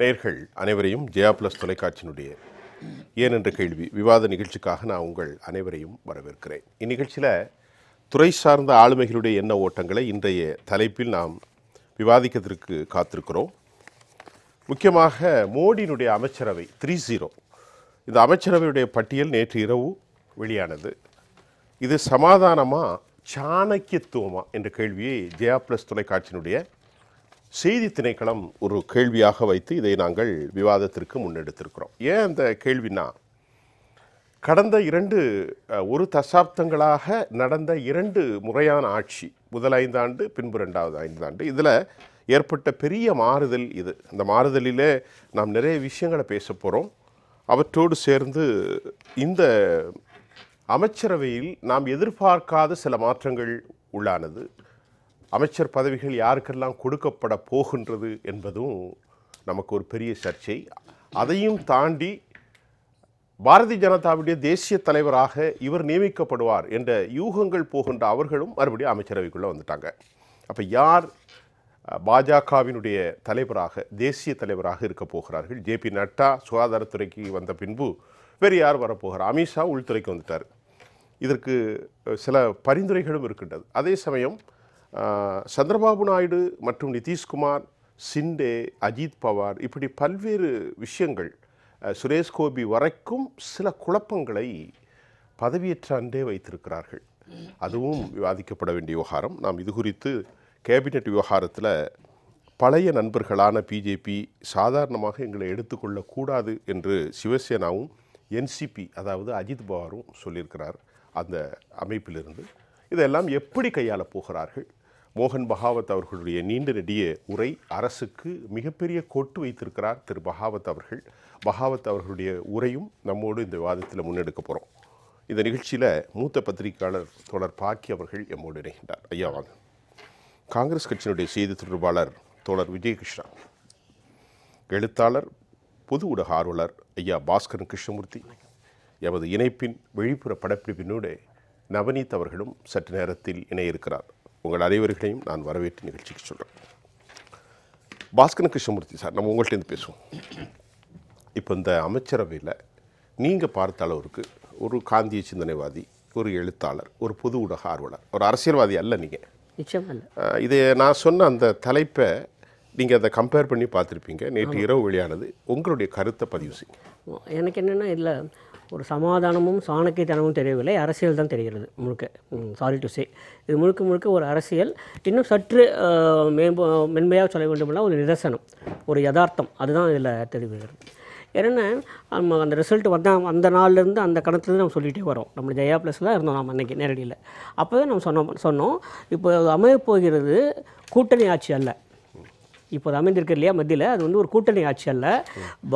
நேர்கள் அனைவரையும் ஜெயா பிளஸ் தொலைக்காட்சியினுடைய ஏன் என்ற கேள்வி விவாத நிகழ்ச்சிக்காக நான் உங்கள் அனைவரையும் வரவேற்கிறேன். இந்நிகழ்ச்சியில் துறை சார்ந்த ஆளுமைகளுடைய எண்ண ஓட்டங்களை இன்றைய தலைப்பில் நாம் விவாதிக்கிறதுக்கு காத்திருக்கிறோம். முக்கியமாக மோடியினுடைய அமைச்சரவை த்ரீ ஜீரோ. இந்த அமைச்சரவையுடைய பட்டியல் நேற்று இரவு வெளியானது. இது சமாதானமாக சாணக்கியத்துவமா என்ற கேள்வியை ஜெயா பிளஸ் தொலைக்காட்சியினுடைய செய்தி திணைக்களம் ஒரு கேள்வியாக வைத்து இதை நாங்கள் விவாதத்திற்கு முன்னெடுத்திருக்கிறோம். ஏன் அந்த கேள்வினா கடந்த இரண்டு ஒரு தசாப்தங்களாக நடந்த இரண்டு முறையான ஆட்சி முதல் ஐந்தாண்டு பின்பு ரெண்டாவது ஐந்தாண்டு இதில் ஏற்பட்ட பெரிய மாறுதல் இது. அந்த மாறுதலிலே நாம் நிறைய விஷயங்களை பேச போகிறோம் அவற்றோடு சேர்ந்து இந்த அமைச்சரவையில் நாம் எதிர்பார்க்காத சில மாற்றங்கள் உள்ளானது. அமைச்சர் பதவிகள் யாருக்கெல்லாம் கொடுக்கப்பட போகின்றது என்பதும் நமக்கு ஒரு பெரிய சர்ச்சை. அதையும் தாண்டி பாரதிய ஜனதாவுடைய தேசிய தலைவராக இவர் நியமிக்கப்படுவார் என்ற யூகங்கள் போகின்ற அவர்களும் மறுபடியும் அமைச்சரவைக்குள்ளே வந்துட்டாங்க. அப்போ யார் பாஜகவினுடைய தலைவராக தேசிய தலைவராக இருக்க போகிறார்கள்? ஜேபி நட்டா சுகாதாரத்துறைக்கு வந்த பின்பு வேறு யார் வரப்போகிறார்? அமித்ஷா உள்துறைக்கு வந்துட்டார். இதற்கு சில பரிந்துரைகளும் இருக்கின்றது. அதே சமயம் சந்திரபாபு நாயுடு மற்றும் நிதிஷ்குமார் சிண்டே அஜித் பவார் இப்படி பல்வேறு விஷயங்கள் சுரேஷ் கோபி வரைக்கும் சில குழப்பங்களை பதவியேற்ற அன்றே வைத்திருக்கிறார்கள். அதுவும் விவாதிக்கப்பட வேண்டிய விவகாரம். நாம் இது குறித்து கேபினெட் விவகாரத்தில் பழைய நண்பர்களான பிஜேபி சாதாரணமாக எங்களை எடுத்துக்கொள்ளக்கூடாது என்று சிவசேனாவும் என்சிபி அதாவது அஜித் பவாரும் சொல்லியிருக்கிறார் அந்த அமைப்பிலிருந்து. இதெல்லாம் எப்படி கையாளப் போகிறார்கள்? மோகன் பகாவத் அவர்களுடைய நீண்ட நெடிய உரை அரசுக்கு மிகப்பெரிய கொட்டு வைத்திருக்கிறார் திரு பகாவத் அவர்கள். பகாவத் அவர்களுடைய உரையும் நம்மோடு இந்த விவாதத்தில் முன்னெடுக்க போகிறோம் இந்த நிகழ்ச்சியில் மூத்த பத்திரிகையாளர் தோழர் பாக்கி அவர்கள் எம்மோடு இணைகின்றார். ஐயா வாங்க. காங்கிரஸ் கட்சியினுடைய செய்தி தொடர்பாளர் தோழர் விஜயகிருஷ்ணா. எழுத்தாளர் பொது ஊடக ஆர்வலர் ஐயா பாஸ்கரன் கிருஷ்ணமூர்த்தி எமது இணைப்பின் வெளிப்புற படப்பிடிப்பினோடு நவநீத் அவர்களும் சற்று நேரத்தில் இணைய இருக்கிறார் உங்கள் அனைவர்களையும் நான் வரவேற்று நிகழ்ச்சிக்கு சொல்கிறேன் பாஸ்கரன் கிருஷ்ணமூர்த்தி சார் நம்ம உங்கள்கிட்ட பேசுவோம். இப்போ இந்த அமைச்சரவையில் நீங்கள் பார்த்த அளவுக்கு ஒரு காந்திய சிந்தனைவாதி ஒரு எழுத்தாளர் ஒரு பொது ஊடக ஆர்வலர் ஒரு அரசியல்வாதி அல்ல நீங்கள் இல்லை. இதை நான் சொன்ன அந்த தலைப்பை நீங்கள் அதை கம்பேர் பண்ணி பார்த்துருப்பீங்க. நேற்று இரவு வெளியானது. உங்களுடைய கருத்தை பதிவு செய்யுங்க. எனக்கு என்னென்னா இதில் ஒரு சமாதானமும் சாணக்கியத்தனமும் தெரியவில்லை. அரசியல் தான் தெரிகிறது முழுக்க. சாரி டு சே இது முழுக்க முழுக்க ஒரு அரசியல். இன்னும் சற்று மேம்போ மென்மையாக சொல்ல வேண்டுமெல்லாம் ஒரு நிதர்சனம் ஒரு யதார்த்தம். அதுதான் இதில் தெரிவிக்கிறது ஏன்னா நம்ம அந்த ரிசல்ட் வந்தால் அந்த நாள்லேருந்து அந்த கணத்துலேருந்து நம்ம சொல்லிகிட்டே வரோம். நம்ம ஜெயா ப்ளஸில் இருந்தோம் நம்ம அன்னைக்கு நேரடியில். அப்போவே நம்ம சொன்னோம் சொன்னோம். இப்போ அமையப்போகிறது அமையப் போகிறது கூட்டணி ஆட்சி அல்ல. இப்போது அமைந்திருக்கு இல்லையா மத்தியில் அது வந்து ஒரு கூட்டணி ஆட்சி அல்ல.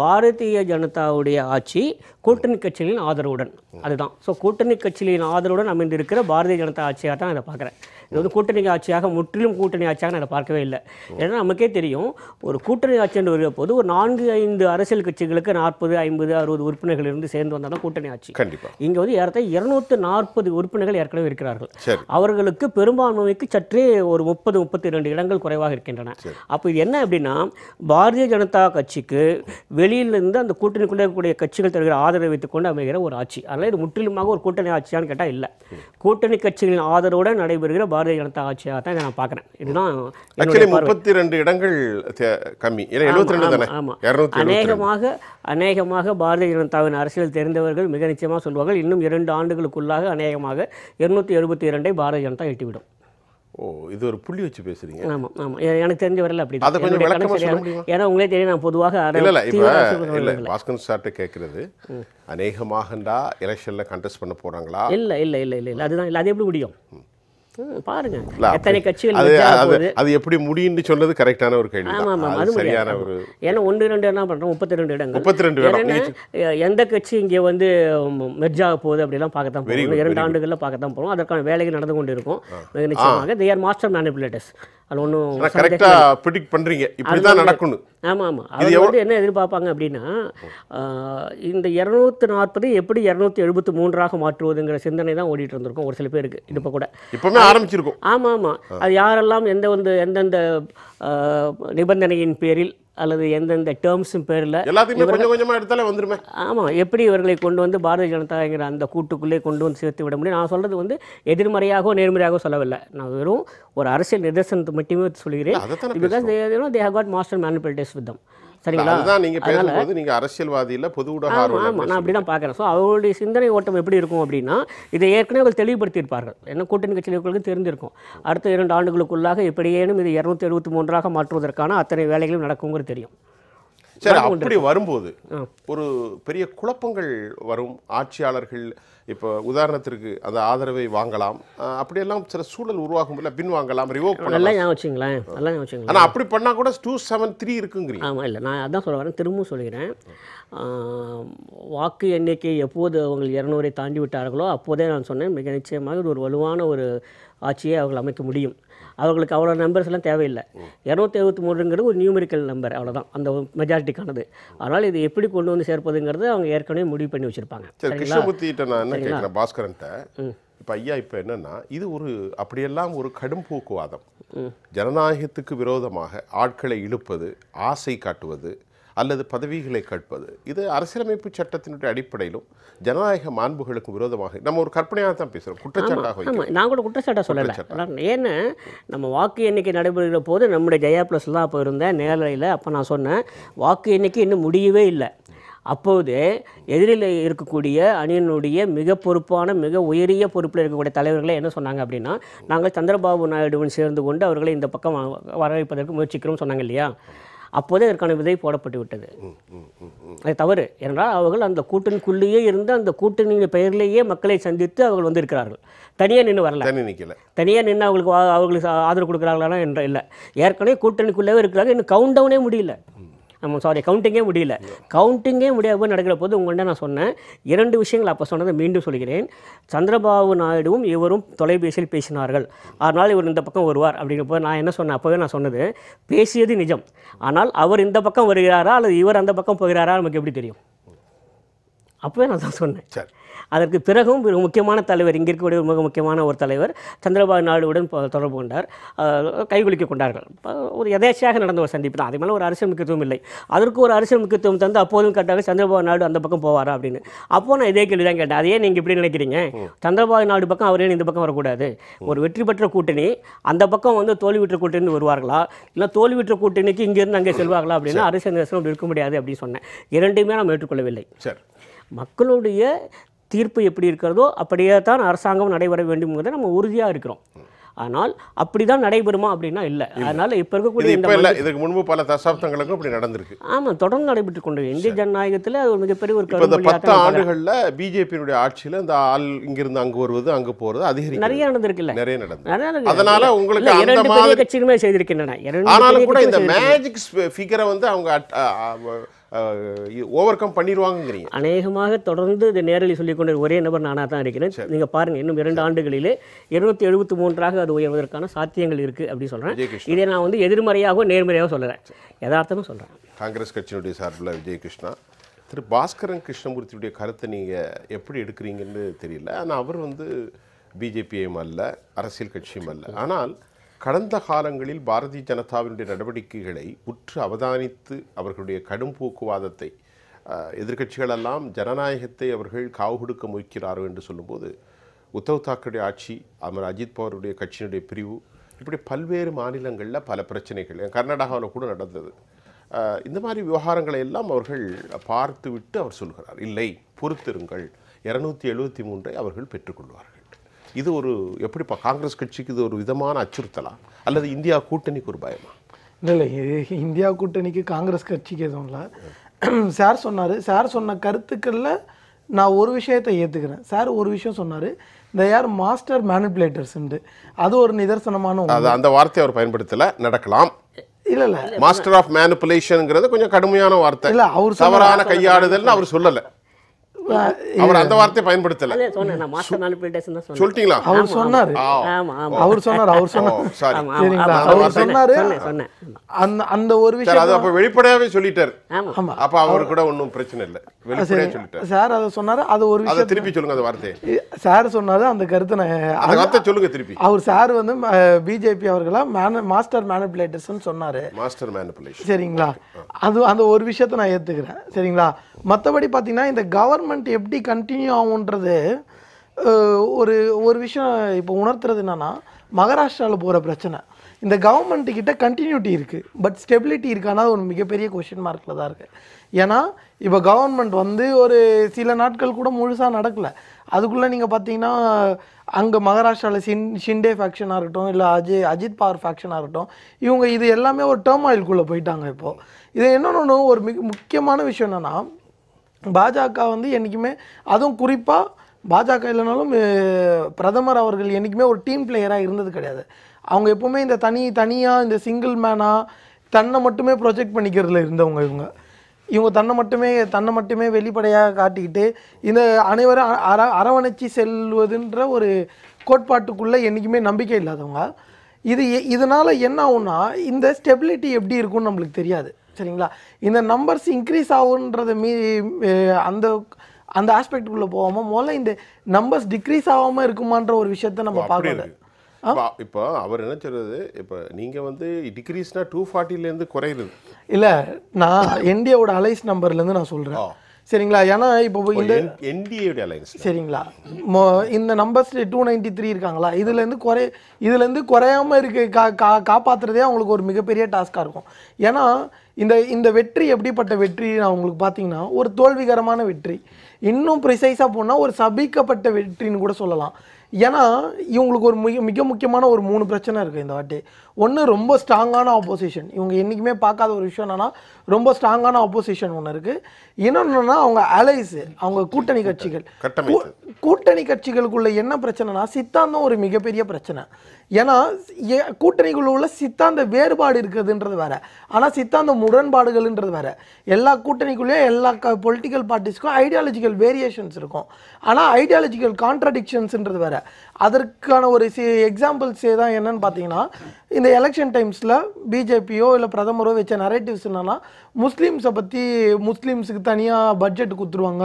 பாரதிய ஜனதாவுடைய ஆட்சி கூட்டணி கட்சிகளின் ஆதரவுடன். அதுதான். ஸோ கூட்டணி கட்சிகளின் ஆதரவுடன் அமைந்திருக்கிற பாரதிய ஜனதா ஆட்சியாக தான் அதை பார்க்குறேன். இது வந்து கூட்டணி ஆட்சியாக முற்றிலும் கூட்டணி ஆட்சியாக நான் பார்க்கவே இல்லை. ஏன்னா நமக்கே தெரியும் ஒரு கூட்டணி ஆட்சி என்று வருகிற போது ஒரு நான்கு ஐந்து அரசியல் கட்சிகளுக்கு நாற்பது ஐம்பது அறுபது உறுப்பினர்கள் இருந்து சேர்ந்து வந்தால் தான் கூட்டணி ஆட்சி. இங்கே வந்து ஏறத்தாழ இருநூற்று நாற்பது உறுப்பினர்கள் ஏற்கனவே இருக்கிறார்கள். அவர்களுக்கு பெரும்பான்மைக்கு சற்றே ஒரு முப்பது முப்பத்தி ரெண்டு இடங்கள் குறைவாக இருக்கின்றன. அப்போ இது என்ன அப்படின்னா பாரதிய ஜனதா கட்சிக்கு வெளியிலிருந்து அந்த கூட்டணிக்குள்ளே இருக்கக்கூடிய கட்சிகள் தருகிற ஆதரவை வைத்துக்கொண்டு அமைகிற ஒரு ஆட்சி. அதனால் இது முற்றிலுமாக ஒரு கூட்டணி ஆட்சியான்னு கேட்டால் இல்லை. கூட்டணி கட்சிகளின் ஆதரவுடன் நடைபெறுகிற பாரதிய ஜனதா ஆட்சியாக தான் இதை நான் பார்க்குறேன் இதுதான் ஆக்சுவலி. முப்பத்தி ரெண்டு இடங்கள் கம்மி. ஏன்னா எழுபத்தி ரெண்டு தானே? ஆமா. இரநூத்தி அநேகமாக அநேகமாக பாரதிய ஜனதாவின் அரசியல் தெரிந்தவர்கள் மிக நிச்சயமாக சொல்வார்கள். இன்னும் இரண்டு ஆண்டுகளுக்குள்ளாக அநேகமாக இருநூத்தி எழுபத்தி இரண்டை பாரதிய ஜனதா எட்டிவிடும். ஓ இது ஒரு புள்ளி வச்சு பேசுறீங்க. ஆமாம் ஆமாம் எனக்கு தெரிஞ்ச வரல அப்படி அதை கொஞ்சம் விளக்கமா சொல்ல முடியுமா? ஏன்னா உங்களே தெரியும் நான் பொதுவாக இல்ல இல்ல இப்ப இல்ல பாஸ்கர் சார்ட்ட கேட்கறது அநேகமாகண்டா எலெக்ஷன்ல கண்டெஸ்ட் பண்ண போறாங்களா? இல்லை இல்லை இல்லை இல்லை இல்லை. அதுதான் இல்லை அது எப்படி முடியும்? பாருங்க. எத்தனை கட்சிகள் அது எப்படி முடியும்னு சொன்னது கரெக்டான ஒரு கேள்வி ஆமாம் ஆமாம் தான். அது அது சரியான முடியாது ஒரு ஏன்னா ஒன்று ரெண்டு என்ன பண்ணுறோம் முப்பத்தி ரெண்டு இடங்கள் முப்பத்தி ரெண்டு எந்த கட்சி இங்கே வந்து மெர்ஜ் ஆக போகுது அப்படிலாம் பார்க்க தான் Very போகிறோம் இரண்டு ஆண்டுகளில் பார்க்க தான் போகிறோம் அதற்கான வேலைகள் நடந்து கொண்டு இருக்கும் மிக நிச்சயமாக தே ஆர் மாஸ்டர் மேனிபுலேட்டர்ஸ் அது ஒன்றும் கரெக்டா ப்ரிடிக்ட் பண்றீங்க. இப்படிதான் நடக்கணும். ஆமாம். ஆமாம் அவங்க வந்து என்ன எதிர்பார்ப்பாங்க அப்படின்னா இந்த இரநூத்தி நாற்பது எப்படி இரநூத்தி எழுபத்தி மூன்றாக மாற்றுவதுங்கிற சிந்தனை தான் ஓடிட்டு இருந்திருக்கும் ஒரு சில பேருக்கு இப்போ கூட. இப்பவுமே ஆரம்பிச்சிருக்கோம். ஆமாம். ஆமாம் அது யாரெல்லாம் எந்த வந்து எந்தெந்த நிபந்தனையின் பேரில் அல்லது எந்தெந்த டேர்ம்ஸும் பேரில் எல்லாத்தையுமே கொஞ்சம் கொஞ்சமா எடுத்தாலே வந்துருமே. ஆமாம் எப்படி இவர்களை கொண்டு வந்து பாரதிய ஜனதாங்கிற அந்த கூட்டுக்குள்ளே கொண்டு வந்து சேர்த்து விட முடியும்? நான் சொல்கிறது வந்து எதிர்மறையாகவோ நேர்மறையாகவோ சொல்லவில்லை. நான் வெறும் ஒரு அரசியல் நிதர்சனத்தை மட்டுமே சொல்கிறேன். Because they have got master manipulators with them சரிங்களா? அதுதான் நீங்க பேசும்போது நீங்க அரசியல்வாதி இல்ல பொது ஊடக ஆமாம் ஆமாம் நான் அப்படி தான் பார்க்குறேன். ஸோ அவர்களுடைய சிந்தனை ஓட்டம் எப்படி இருக்கும் அப்படின்னா இதை ஏற்கனவே அவர்கள் தெளிவுபடுத்தியிருப்பார்கள். என்ன கூட்டணி கட்சிகளுக்கு தெரிந்திருக்கும். அடுத்த இரண்டு ஆண்டுகளுக்குள்ளாக எப்படியேனும் இது இரநூத்தி எழுபத்தி மூன்றாக மாற்றுவதற்கான அத்தனை வேலைகளும் நடக்குங்கிறது தெரியும். சரி அப்படி வரும்போது. ஒரு பெரிய குழப்பங்கள் வரும். ஆட்சியாளர்கள் இப்போ உதாரணத்திற்கு அந்த ஆதரவை வாங்கலாம். அப்படியெல்லாம் சில சூழல் உருவாகும் இல்லை பின் வாங்கலாம் ரிவோக் பண்ணலாம். ஞாபகம் வச்சுங்களேன் நல்லா ஞாபகம் வச்சுங்களேன். ஆனா அப்படி பண்ணா கூட டூ செவன் த்ரீ இருக்குங்கிறீங்க. ஆமாம் இல்லை நான் அதான் சொல்ல வரேன் திரும்பவும் சொல்கிறேன் வாக்கு எண்ணிக்கை எப்போது அவங்க இரநூறை தாண்டி விட்டார்களோ அப்போதே நான் சொன்னேன் மிக நிச்சயமாக இது ஒரு வலுவான ஒரு ஆட்சியை அவர்கள் அமைக்க முடியும். அவர்களுக்கு அவ்வளோ நம்பர்ஸ் எல்லாம் தேவையில்லை. இரநூத்தி எழுபத்தி மூணுங்கிறது ஒரு நியூமெரிக்கல் நம்பர் அவ்வளோதான் அந்த மெஜாரிட்டிக்கானது அதனால் இது எப்படி கொண்டு வந்து சேர்ப்பதுங்கிறது அவங்க ஏற்கனவே முடிவு பண்ணி வச்சுருப்பாங்க. சரி கிருஷ்ணமூர்த்திகிட்ட நான் என்ன கேட்குறேன் பாஸ்கரன்ட்ட இப்போ ஐயா இப்போ என்னன்னா இது ஒரு அப்படியெல்லாம் ஒரு கடும் போக்குவாதம். ஜனநாயகத்துக்கு விரோதமாக ஆட்களை இழுப்பது ஆசை காட்டுவது அல்லது பதவிகளை கேட்பது இது அரசியலமைப்பு சட்டத்தினுடைய அடிப்படையிலும் ஜனநாயக மாண்புகளுக்கு விரோதமாக நம்ம ஒரு கற்பனையாக தான் பேசுகிறோம் குற்றச்சாட்டாக. ஆமாம் நான் கூட குற்றச்சாட்டை சொல்லலை. ஏன்னா நம்ம வாக்கு எண்ணிக்கை நடைபெறுகிற போது நம்முடைய ஜெயா ப்ளஸில் தான் அப்போ இருந்தேன் நேரலையில். அப்போ நான் சொன்னேன் வாக்கு எண்ணிக்கை இன்னும் முடியவே இல்லை. அப்போது எதிரில் இருக்கக்கூடிய அணியினுடைய மிக பொறுப்பான மிக உயரிய பொறுப்பில் இருக்கக்கூடிய தலைவர்களே என்ன சொன்னாங்க அப்படின்னா நாங்கள் சந்திரபாபு நாயுடுவுடன் சேர்ந்து கொண்டு அவர்களை இந்த பக்கம் வ- வர வைப்பதற்கு முயற்சிக்கிறோம் சொன்னாங்க இல்லையா? அப்போதே அதற்கான விதை போடப்பட்டு விட்டது. அது தவறு. ஏனென்றால் அவர்கள் அந்த கூட்டணிக்குள்ளேயே இருந்து அந்த கூட்டணியின் பெயரிலேயே மக்களை சந்தித்து அவர்கள் வந்திருக்கிறார்கள். தனியாக நின்று வரல. தனி நிக்கல. தனியாக நின்று அவங்களுக்கு ஆ- ஆதரவு கொடுக்குறாங்களா என்ற இல்லை. ஏற்கனவே கூட்டணிக்குள்ளே இருக்கிறாங்க இன்னும் கவுண்ட் டவுனே முடியல நம்ம சாரி கவுண்டிங்கே முடியல. கவுண்டிங்கே முடியாமல் நடக்கிற போது உங்கள்கிட்ட நான் சொன்னேன் இரண்டு விஷயங்கள் அப்போ சொன்னதை மீண்டும் சொல்கிறேன். சந்திரபாபு நாயுடுவும் இவரும் தொலைபேசியில் பேசினார்கள். அதனால் இவர் இந்த பக்கம் வருவார் அப்படிங்கிற போது நான் என்ன சொன்னேன்? அப்போவே நான் சொன்னது பேசியது நிஜம். ஆனால் அவர் இந்த பக்கம் வருகிறாரா அல்லது இவர் அந்த பக்கம் போகிறாரா நமக்கு எப்படி தெரியும்? அப்போவே நான் தான் சொன்னேன். சரி. அதற்கு பிறகும் ஒரு முக்கியமான தலைவர் இங்கே இருக்கக்கூடிய ஒரு மிக முக்கியமான ஒரு தலைவர் சந்திரபாபு நாயுடுவுடன் தொடர்பு கொண்டார். அஹ், கைகுலுக்கிக் கொண்டார்கள். ஒரு எதேச்சையாக நடந்த ஒரு சந்திப்பு தான். அதே மேலே ஒரு அரசியல் முக்கியத்துவம் இல்லை. அதற்கு ஒரு அரசியல் முக்கியத்துவம் தந்து அப்போதும் கேட்டாங்க சந்திரபாபு நாயுடு அந்த பக்கம் போவாரா அப்படின்னு. அப்போ நான் இதே கேள்வி தான் கேட்டேன். அதையே நீங்கள் இப்படி நினைக்கிறீங்க? சந்திரபாபு நாயுடு பக்கம் அவரே இந்த பக்கம் வரக்கூடாது? ஒரு வெற்றி பெற்ற கூட்டணி அந்த பக்கம் வந்து தோல்வி பெற்ற கூட்டணி வருவார்களா? இல்லை தோல்வி பெற்ற கூட்டணிக்கு இங்கேருந்து அங்கே செல்வார்களா அப்படின்னா அரசியல் அப்படி இருக்க முடியாது அப்படின்னு சொன்னேன். இரண்டுமே நாம் ஏற்றுக்கொள்ளவில்லை. சரி. மக்களுடைய தீர்ப்பு எப்படி இருக்கிறதோ அப்படியே தான் அரசாங்கம் நடைபெற வேண்டும்ங்கிறத நம்ம உறுதியாக இருக்கிறோம். ஆனால் அப்படி தான் நடைபெறுமா அப்படின்னா இல்லை. அதனால் இப்போ இருக்கக்கூடிய இந்த இதுக்கு முன்பு பல தசாப்தங்களுக்கும் இப்படி நடந்திருக்கு. ஆமாம் தொடர்ந்து நடைபெற்று கொண்டு இந்திய ஜனநாயகத்தில் அது ஒரு மிகப்பெரிய ஒரு இந்த பத்து ஆண்டுகள்ல பிஜேபியினுடைய ஆட்சியில இந்த ஆள் இங்கிருந்து அங்கு வருவது அங்கு போறது அதிகரிக்கும் நிறைய நடந்திருக்குல்ல. நிறைய நடந்தது. அதனால உங்களுக்கு இரண்டு பெரிய கட்சிகளுமே செய்திருக்கின்றன. ஆனாலும் கூட இந்த. மேஜிக் ஃபிகரை வந்து அவங்க ஓவர் கம் பண்ணிடுவாங்கங்கிறீங்க அநேகமாக தொடர்ந்து இந்த நேரலை சொல்லிக் கொண்ட ஒரே நபர் நானாக தான் இருக்கிறேன். நீங்கள் பாருங்கள் இன்னும் இரண்டு ஆண்டுகளிலே இருநூத்தி எழுபத்தி மூன்றாக அது உயர்வதற்கான சாத்தியங்கள் இருக்குது அப்படி சொல்கிறேன். இதை நான் வந்து எதிர்மறையாகவோ நேர்மறையாகவோ சொல்லலை. யதார்த்தமாக சொல்கிறேன் காங்கிரஸ் கட்சியினுடைய சார்பில் விஜயகிருஷ்ணா திரு பாஸ்கரன் கிருஷ்ணமூர்த்தியுடைய கருத்தை நீங்கள் எப்படி எடுக்கிறீங்கன்னு தெரியல. ஆனால் அவர் வந்து பிஜேபியும் அல்ல அரசியல் கட்சியும் அல்ல. ஆனால் கடந்த காலங்களில் பாரதிய ஜனதாவினுடைய நடவடிக்கைகளை உற்று அவதானித்து அவர்களுடைய கடும் போக்குவாதத்தை எதிர்கட்சிகளெல்லாம் எதிர்க்கட்சிகளெல்லாம் ஜனநாயகத்தை அவர்கள் காவு கொடுக்க முயற்கிறார்கள் என்று சொல்லும்போது உத்தவ் தாக்கரே ஆட்சி அமர் அஜித் பவருடைய கட்சியினுடைய பிரிவு இப்படி பல்வேறு மாநிலங்களில் பல பிரச்சனைகள் கர்நாடகாவில் கூட நடந்தது. இந்த மாதிரி விவகாரங்களை எல்லாம் அவர்கள் பார்த்துவிட்டு அவர் சொல்கிறார் இல்லை பொறுத்திருங்கள். இரநூத்தி எழுபத்தி மூன்றை அவர்கள் பெற்றுக்கொள்வார்கள். இது ஒரு எப்படிப்பா காங்கிரஸ் கட்சிக்கு இது ஒரு விதமான அச்சுறுத்தலா? அல்லது இந்தியா கூட்டணிக்கு ஒரு பயமா? இல்லை இல்லை இந்தியா கூட்டணிக்கு காங்கிரஸ் கட்சிக்கு எதுவும் இல்லை. சார் சொன்னார். சார் சொன்ன கருத்துக்களில் நான் ஒரு விஷயத்தை ஏற்றுக்கிறேன் சார் ஒரு விஷயம் சொன்னார். இந்த யார் மாஸ்டர் மேனிப்புலேட்டர்ஸ்ன்ட்டு அது ஒரு நிதர்சனமான. அது அந்த வார்த்தையை அவர் பயன்படுத்தல. நடக்கலாம். இல்லை இல்லை. மாஸ்டர் ஆஃப் மேனிப்புலேஷன்ங்கிறது கொஞ்சம் கடுமையான வார்த்தை. இல்ல, அவர் தவறான கையாளுதல்னு அவர் சொல்லல. அவர் அந்த வார்த்தையை பயன்படுத்தல. அதே சொன்னேன் நான் மாஸ்டர் மேனிபுலேட்டேஷன் தான் சொன்னேன். சொல்லிட்டீங்களா? அவர் சொன்னாரு. ஆமா ஆமா. அவர் சொன்னார் அவர் சொன்னார். சரிங்களா? அவர் சொன்னாரு. சொன்னேன், அந்த அந்த ஒரு விஷயம் அது அப்ப வெளிப்படையாவே சொல்லிட்டாரு. ஆமா. அப்ப அவர் கூட ஒன்றும் பிரச்சனை இல்லை. வெளிப்படையா சொல்லிட்டாரு. சார் அதை சொன்னாரு அது ஒரு அதை விஷயம் திருப்பி சொல்லுங்க அந்த வார்த்தையை. சார் சொன்னாரு அந்த கருத்தை நான் அந்த வார்த்தை சொல்லுங்க திருப்பி. அவர் சார் வந்து பிஜேபி அவர்களா மேன மாஸ்டர் மேனிப்புலேட்டர்ஸ்னு சொன்னாரு. மாஸ்டர் மேனிப்புலேஷன் சரிங்களா? அது அந்த ஒரு விஷயத்தை நான் ஏற்றுக்கிறேன் சரிங்களா? மற்றபடி பார்த்தீங்கன்னா இந்த கவர்மெண்ட் எப்படி கண்டினியூ ஆகுன்றது ஒரு ஒரு விஷயம் இப்போ உணர்த்துறது என்னன்னா மகாராஷ்டிராவில் போகிற பிரச்சனை. இந்த கவர்மெண்ட்டுக்கிட்ட கண்டினியூட்டி இருக்குது பட் ஸ்டெபிலிட்டி இருக்கானா ஒரு மிகப்பெரிய கொஷின் மார்க்கில் தான் இருக்குது ஏன்னா இப்போ கவர்மெண்ட் வந்து ஒரு சில நாட்கள் கூட முழுசாக நடக்கலை. அதுக்குள்ளே நீங்கள் பார்த்தீங்கன்னா அங்கே மகாராஷ்டிராவில் சின் ஷிண்டே ஃபேக்ஷனாக இருக்கட்டும் இல்லை அஜய் அஜித் பவர் ஃபேக்ஷனாக இருக்கட்டும் இவங்க இது எல்லாமே ஒரு டேர்ம் ஆயிலுக்குள்ளே போயிட்டாங்க இப்போது இது என்னென்னு ஒரு மிக முக்கியமான விஷயம் என்னென்னா பாஜக வந்து என்றைக்குமே அதுவும் குறிப்பாக பாஜக இல்லைனாலும் பிரதமர் அவர்கள் என்றைக்குமே ஒரு டீம் பிளேயராக இருந்தது கிடையாது. அவங்க எப்போவுமே இந்த தனி தனியாக இந்த சிங்கிள் மேனாக தன்னை மட்டுமே ப்ரொஜெக்ட் பண்ணிக்கிறதுல இருந்தவங்க இவங்க. இவங்க தன்னை மட்டுமே தன்னை மட்டுமே வெளிப்படையாக காட்டிக்கிட்டு இந்த அனைவரும் அ- அர அரவணைச்சி செல்வதுன்ற ஒரு கோட்பாட்டுக்குள்ளே என்றைக்குமே நம்பிக்கை இல்லாதவங்க. இது எ- என்ன ஆகும்னா இந்த ஸ்டெபிலிட்டி எப்படி இருக்கும்னு நம்மளுக்கு தெரியாது. சரிங்களா? இந்த நம்பர்ஸ் இன்க்ரீஸ் ஆகுன்றத மீ அந்த அந்த ஆஸ்பெக்டுக்குள்ளே போகாமல் முதல்ல இந்த நம்பர்ஸ் டிக்ரீஸ் ஆகாமல் இருக்குமான்ற ஒரு விஷயத்த நம்ம இருக்கு. இப்போ- அவர் என்ன சொல்றது? இப்போ நீங்க வந்து டிகிரிஸ்னா டூ இருந்து குறையுது. இல்லை நான் என்டிஏவோட அலைஸ் நம்பர்லேருந்து நான் சொல்கிறேன். சரிங்களா? ஏன்னா இப்போ இந்த என்டிஏடைய அலைன்ஸ் சரிங்களா? மொ- இந்த நம்பர்ஸ் டூ நைன்டி த்ரீ இருக்காங்களா? இதுலேருந்து குறை இதுலேருந்து குறையாம இருக்க கா கா காப்பாற்றுறதே அவங்களுக்கு ஒரு மிகப்பெரிய டாஸ்காக இருக்கும். ஏன்னா இந்த இந்த வெற்றி எப்படிப்பட்ட வெற்றி? நான் உங்களுக்கு பார்த்தீங்கன்னா ஒரு தோல்விகரமான வெற்றி. இன்னும் ப்ரிசைஸாக போனால் ஒரு சபிக்கப்பட்ட வெற்றின்னு கூட சொல்லலாம். ஏன்னா இவங்களுக்கு ஒரு மிக மிக முக்கியமான ஒரு மூணு பிரச்சனை இருக்குது இந்த வாட்டி. ஒன்று ரொம்ப ஸ்ட்ராங்கான ஆப்போசிஷன் இவங்க என்றைக்குமே பார்க்காத ஒரு விஷயம் என்னன்னா ரொம்ப ஸ்ட்ராங்கான ஆப்போசிஷன் ஒன்று இருக்குது இன்னொன்றுனா அவங்க அலைஸு அவங்க கூட்டணி கட்சிகள். கூட்டணி. கட்சிகளுக்குள்ள என்ன பிரச்சனைனா சித்தாந்தம் ஒரு மிகப்பெரிய பிரச்சனை. ஏன்னா கூட்டணிக்குள்ள உள்ள சித்தாந்த வேறுபாடு இருக்குதுன்றது வேற. ஆனால் சித்தாந்த முரண்பாடுகள்ன்றது வேற. எல்லா கூட்டணிக்குள்ளேயும் எல்லா பொலிட்டிக்கல் பார்ட்டிஸ்க்கும் ஐடியாலஜிக்கல் வேரியேஷன்ஸ் இருக்கும். ஆனால் ஐடியாலஜிக்கல் கான்ட்ரடிக்ஷன்ஸ்ன்றது வேற. அதற்கான ஒரு சி எக்ஸாம்பிள்ஸே தான் என்னன்னு பார்த்தீங்கன்னா இந்த எலெக்ஷன் டைம்ஸில் பிஜேபியோ இல்லை பிரதமரோ வச்ச நரேட்டிவ்ஸ் என்னென்னா முஸ்லீம்ஸை பற்றி முஸ்லீம்ஸுக்கு தனியாக பட்ஜெட் கொடுத்துருவாங்க.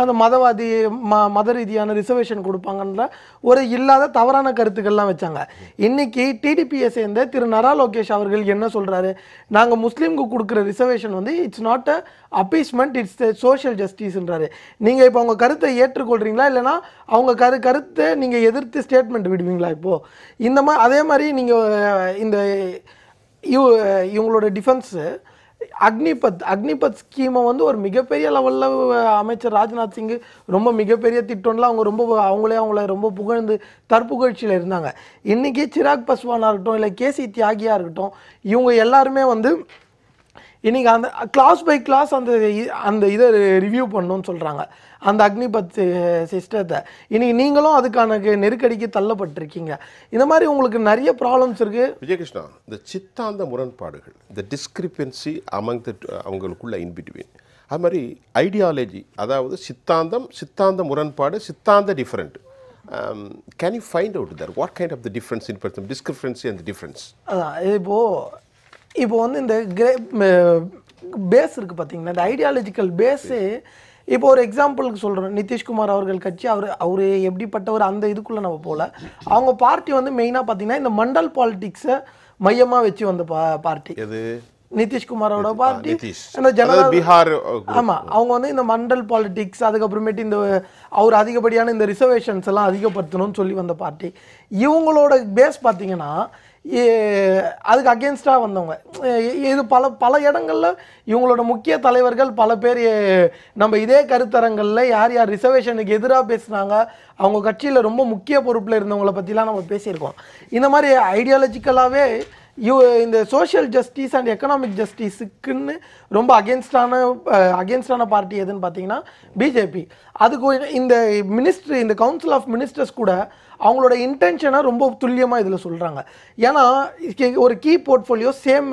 அந்த மதவாதி ம மத ரீதியான ரிசர்வேஷன் கொடுப்பாங்கன்ற ஒரு இல்லாத தவறான கருத்துக்கள்லாம் வச்சாங்க. இன்றைக்கி டிடிபியை சேர்ந்த திரு நரா லோகேஷ் அவர்கள் என்ன சொல்கிறாரு நாங்கள் முஸ்லீம்க்கு கொடுக்குற ரிசர்வேஷன் வந்து it's not a appeasement it's the social ஜஸ்டிஸ்ன்றாரு நீங்கள் இப்போ அவங்க கருத்தை ஏற்றுக்கொள்கிறீங்களா இல்லைனா அவங்க கரு கருத்தை நீங்கள் எதிர்த்து ஸ்டேட்மெண்ட் விடுவீங்களா இப்போது இந்த மாதிரி அதே மாதிரி நீங்கள் இந்த இவ இவங்களோட டிஃபென்ஸு அக்னிபத் அக்னிபத் ஸ்கீமை வந்து ஒரு மிகப்பெரிய லெவலில் அமைச்சர் ராஜ்நாத் சிங்கு ரொம்ப மிகப்பெரிய திட்டம்ல அவங்க ரொம்ப அவங்களே அவங்கள ரொம்ப புகழ்ந்து தற்புகழ்ச்சியில் இருந்தாங்க. இன்றைக்கி சிராக் பஸ்வானாக இருக்கட்டும் இல்லை கேசி தியாகியாக இருக்கட்டும் இவங்க எல்லாருமே வந்து இன்னைக்கு அந்த கிளாஸ் பை கிளாஸ் அந்த அந்த இதை ரிவ்யூ பண்ணணும்னு சொல்கிறாங்க அந்த அக்னிபத் சிஸ்டத்தை. இன்னைக்கு நீங்களும் அதுக்கான நெருக்கடிக்கு தள்ளப்பட்டிருக்கீங்க. இந்த மாதிரி உங்களுக்கு நிறைய ப்ராப்ளம்ஸ் இருக்குது விஜயகிருஷ்ணா இந்த சித்தாந்த முரண்பாடுகள் இந்த டிஸ்கிரிப்பன்சி அமங் த அவங்களுக்குள்ள இன்பிட்வீன் அது மாதிரி ஐடியாலஜி அதாவது சித்தாந்தம் சித்தாந்த முரண்பாடு சித்தாந்த different can you find out there what kind of the difference in person discrepancy and difference இப்போது இப்போ வந்து இந்த கிரே பேஸ் இருக்குது பார்த்தீங்கன்னா இந்த ஐடியாலஜிக்கல் பேஸு இப்போ ஒரு எக்ஸாம்பிளுக்கு சொல்கிறோம் நிதிஷ்குமார் அவர்கள் கட்சி அவர் அவர் எப்படிப்பட்டவர் அந்த இதுக்குள்ளே நம்ம போகல அவங்க பார்ட்டி வந்து மெயினாக பார்த்தீங்கன்னா இந்த மண்டல் பாலிடிக்ஸை மையமாக வச்சு வந்த பா பார்ட்டி எது? நிதிஷ்குமாரோட பார்ட்டி அந்த ஜனதா பீகார் uh, group. ஆமா அவங்க வந்து இந்த மண்டல் பாலிடிக்ஸ் அதுக்கப்புறமேட்டு இந்த அவர் அதிகப்படியான இந்த ரிசர்வேஷன்ஸ் எல்லாம் அதிகப்படுத்தணும்னு சொல்லி வந்த பார்ட்டி இவங்களோட பேஸ் பார்த்தீங்கன்னா அதுக்கு அகேன்ஸ்டாக வந்தவங்க. இது பல பல இடங்களில் இவங்களோட முக்கிய தலைவர்கள் பல பேர் நம்ம இதே கருத்தரங்களில் யார் யார் ரிசர்வேஷனுக்கு எதிராக பேசுனாங்க அவங்க கட்சியில் ரொம்ப முக்கிய பொறுப்பில் இருந்தவங்கள பற்றிலாம் நம்ம பேசியிருக்கோம். இந்த மாதிரி ஐடியாலஜிக்கலாகவே யூ இந்த சோஷியல் ஜஸ்டிஸ் அண்ட் எக்கனாமிக் ஜஸ்டிஸுக்குன்னு ரொம்ப அகேன்ஸ்டான அகேன்ஸ்டான பார்ட்டி எதுன்னு பார்த்தீங்கன்னா பிஜேபி அதுக்கு இந்த மினிஸ்ட்ரி இந்த கவுன்சில் ஆஃப் மினிஸ்டர்ஸ் கூட அவங்களோட இன்டென்ஷனை ரொம்ப துல்லியமாக இதில் சொல்கிறாங்க ஏன்னா ஒரு key portfolio same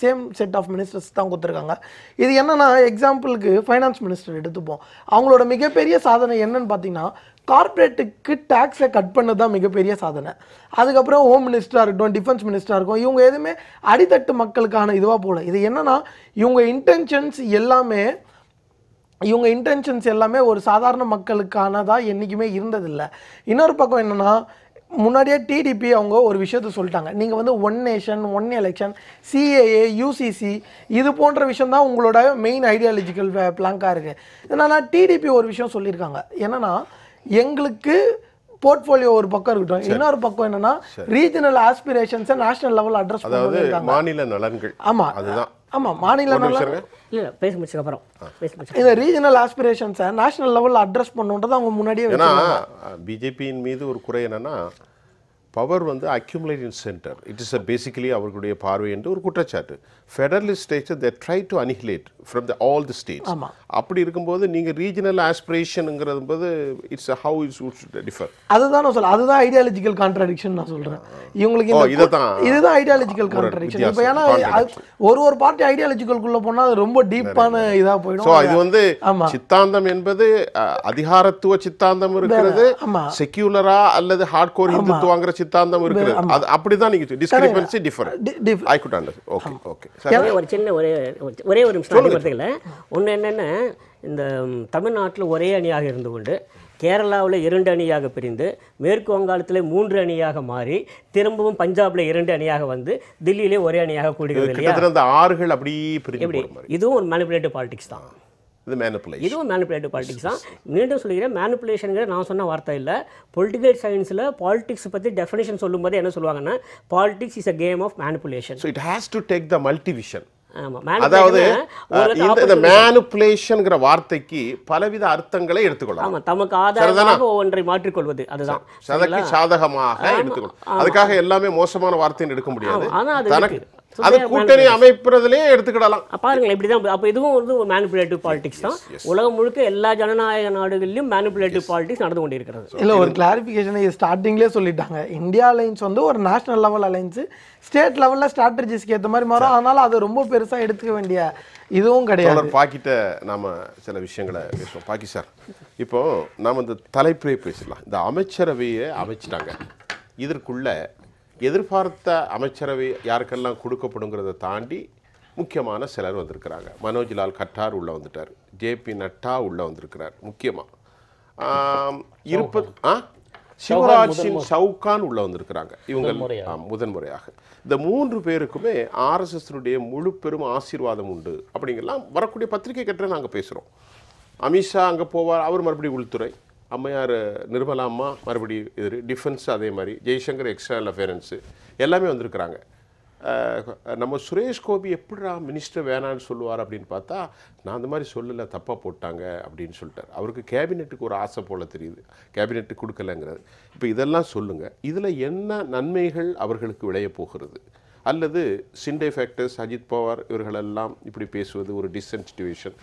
same set of ministers தான் கொடுத்துருக்காங்க. இது என்னென்னா எக்ஸாம்பிளுக்கு ஃபைனான்ஸ் மினிஸ்டர் எடுத்துப்போம். அவங்களோட மிகப்பெரிய சாதனை என்னன்னு பார்த்தீங்கன்னா கார்ப்பரேட்டுக்கு டேக்ஸை கட் பண்ணது தான் மிகப்பெரிய சாதனை. அதுக்கப்புறம் ஹோம் மினிஸ்டராக இருக்கட்டும் டிஃபென்ஸ் மினிஸ்டராக இருக்கும் இவங்க எதுவுமே அடித்தட்டு மக்களுக்கான இதுவாக போகல இது என்னென்னா இவங்க இன்டென்ஷன்ஸ் எல்லாமே இவங்க இன்டென்ஷன்ஸ் எல்லாமே ஒரு சாதாரண மக்களுக்கானதாக என்றைக்குமே இருந்ததில்லை. இன்னொரு பக்கம் என்னென்னா முன்னாடியே டிடிபி அவங்க ஒரு விஷயத்த சொல்லிட்டாங்க. நீங்கள் வந்து one nation one election CAA UCC இது போன்ற விஷயம் தான் உங்களோட மெயின் ஐடியாலஜிக்கல் பிளாங்காக இருக்குது என்னன்னா டிடிபி ஒரு விஷயம் சொல்லியிருக்காங்க. என்னன்னா எங்களுக்கு போர்ட்ஃபோலியோ ஒரு பக்கம் இருக்கட்டும். இன்னொரு பக்கம் என்னன்னா ரீஜனல் ஆஸ்பிரேஷன்ஸை நேஷனல் லெவல் அட்ரஸ் அதாவது மாநில நலன்கள். ஆமா. அதுதான். ஆமா மாநில. இல்லை பேச முடிச்சதுக்கப்புறம் பேச முடிச்சு இந்த ரீஜனல் ஆஸ்பிரேஷன்ஸை நேஷனல் லெவலில் அட்ரஸ் பண்ணுன்றது அவங்க முன்னாடியே ஏன்னா வச்சிருந்தாங்க. பிஜேபியின் மீது ஒரு குறை என்னன்னா பவர் வந்து accumulating center it is a basically அவர்களுடைய பார்வை என்று ஒரு குற்றச்சாட்டு federalist states they try to annihilate from the all the states. அப்படி இருக்கும்போது நீங்க ரீஜனல் ஆஸ்பிரேஷனுங்கிறது போது இட்ஸ் ஹவு இட்ஸ் டிஃபர் அதுதான் நான் சொல்ல அதுதான் ஐடியாலஜிக்கல் கான்ட்ராடிக்ஷன் நான் சொல்றேன். இவங்களுக்கு இதைத்தான். இதுதான் ஐடியாலஜிக்கல் கான்ட்ராடிக்ஷன் இப்போ ஏன்னா ஒரு ஒரு பார்ட்டி ஐடியாலஜிக்கல்குள்ள போனா அது ரொம்ப டீப்பான இதா ஸோ போயிடும் இது வந்து. சித்தாந்தம் என்பது அதிகாரத்துவ சித்தாந்தம் இருக்கிறது. செக்யூலரா அல்லது ஹார்ட் கோர் இந்துத்துவங்கிற சித்தாந்தம் இருக்கிறது. அது அப்படிதான் நீங்க டிஸ்கிரிபன்சி டிஃபரன்ட் டி- டிஃப்- I good under okay okay ஒரே ஒரு சின்ன ஒரே ஒரே ஒரு நிமிஷம் அடிமட்டத்தில் ஒன்று என்னென்னா இந்த தமிழ்நாட்டில் ஒரே அணியாக இருந்து கொண்டு கேரளாவில் இரண்டு அணியாக பிரிந்து மேற்கு வங்காளத்தில் மூன்று அணியாக மாறி திரும்பவும் பஞ்சாபில் இரண்டு அணியாக வந்து தில்லியிலே ஒரே அணியாக கூடுகிறது இல்லையா? ஆறுகள் மாதிரி. இதுவும் ஒரு மேனிப்புலேட்டிவ் பாலிடிக்ஸ் தான். இது மேனிப்புலேஷன் இதுவும் மேனிப்புலேட்டிவ் பாலிடிக்ஸ் தான். மீண்டும் சொல்லிக்கிறேன் மேனிப்புலேஷனுங்கிற நான் சொன்ன வார்த்தை இல்லை. பொலிட்டிக்கல் சயின்ஸில் பாலிடிக்ஸ் பற்றி டெஃபினேஷன் சொல்லும்போது என்ன சொல்லுவாங்கன்னா politics is a game of manipulation so it has to take the multivision அதாவது இந்த மேனுப்புலேஷன்ங்கிற வார்த்தைக்கு பலவித அர்த்தங்களை எடுத்துக்கொள்ளலாம். ஆமா தமக்கு ஆதாரமாக ஒன்றை மாற்றிக்கொள்வது அதுதான். சதக்கு சாதகமாக எடுத்துக்கணும் அதுக்காக எல்லாமே மோசமான வார்த்தைன்னு எடுக்க முடியாது. ஆமா, ஆனா அது தனக்கு. அது கூட்டணி அமைப்பதிலேயே எடுத்துக்கிடலாம். பாருங்களேன் இப்படி தான் அப்போ இதுவும் வந்து ஒரு மேனிப்புலேட்டிவ் பாலிடிக்ஸ் தான். உலகம் முழுக்க எல்லா ஜனநாயக நாடுகளிலும் மேனிப்புலேட்டிவ் பாலிடிக்ஸ் நடந்து கொண்டிருக்கிறது. இல்ல ஒரு கிளாரிஃபிகேஷன் ஸ்டார்டிங்லேயே சொல்லிட்டாங்க. இந்தியா அலைன்ஸ் வந்து ஒரு நேஷனல் லெவல் அலைன்ஸ் ஸ்டேட் லெவலில் ஸ்ட்ராட்டஜிஸ்க்கு ஏற்ற மாதிரி மாறும். அதனால அது ரொம்ப பெருசா எடுத்துக்க வேண்டிய இதுவும் கிடையாது. பாக்கிட்ட நாம சில விஷயங்களை பேசுவோம். பாக்கி சார் இப்போ நாம இந்த தலைப்பே பேசலாம். இந்த அமைச்சரவையை அமைச்சிட்டாங்க. இதற்குள்ள எதிர்பார்த்த அமைச்சரவை யாருக்கெல்லாம் கொடுக்கப்படுங்கிறத தாண்டி முக்கியமான சிலர் வந்திருக்கிறாங்க. மனோஜ்லால் கட்டார் உள்ள வந்துட்டார். ஜேபி நட்டா உள்ள வந்திருக்கிறார் முக்கியமா. ஆம், இருப்பது ஆ? சிவராஜ் சிங் சவுகான் உள்ள வந்திருக்கிறாங்க. இவங்க முதன்முறையாக. இந்த மூன்று பேருக்குமே ஆர்எஸ்எஸ்னுடைய முழு பெரும் ஆசீர்வாதம் உண்டு அப்படிங்கெல்லாம் வரக்கூடிய பத்திரிகை கட்டுரை நாங்கள் பேசுகிறோம் அமித்ஷா அங்கே போவார் அவர் மறுபடியும் உள்துறை. அம்மையார் நிர்மலா அம்மா மறுபடியும் இது டிஃபென்ஸ் அதே மாதிரி ஜெய்சங்கர் எக்ஸ்டர்னல் அஃபேரன்ஸு எல்லாமே வந்திருக்கிறாங்க. நம்ம சுரேஷ் கோபி எப்படிடா மினிஸ்டர் வேணான்னு சொல்லுவார் அப்படின்னு பார்த்தா நான் அந்த மாதிரி சொல்லலை தப்பாக போட்டாங்க அப்படின்னு சொல்லிட்டார். அவருக்கு கேபினெட்டுக்கு ஒரு ஆசை போல் தெரியுது. கேபினெட்டு கொடுக்கலங்கிறது இப்போ இதெல்லாம் சொல்லுங்கள் இதில் என்ன நன்மைகள் அவர்களுக்கு விளையப் போகிறது? அல்லது சிண்டே ஃபேக்டர்ஸ் அஜித் பவார் இவர்களெல்லாம் இப்படி பேசுவது ஒரு டிசன்ஸ்டிவேஷன்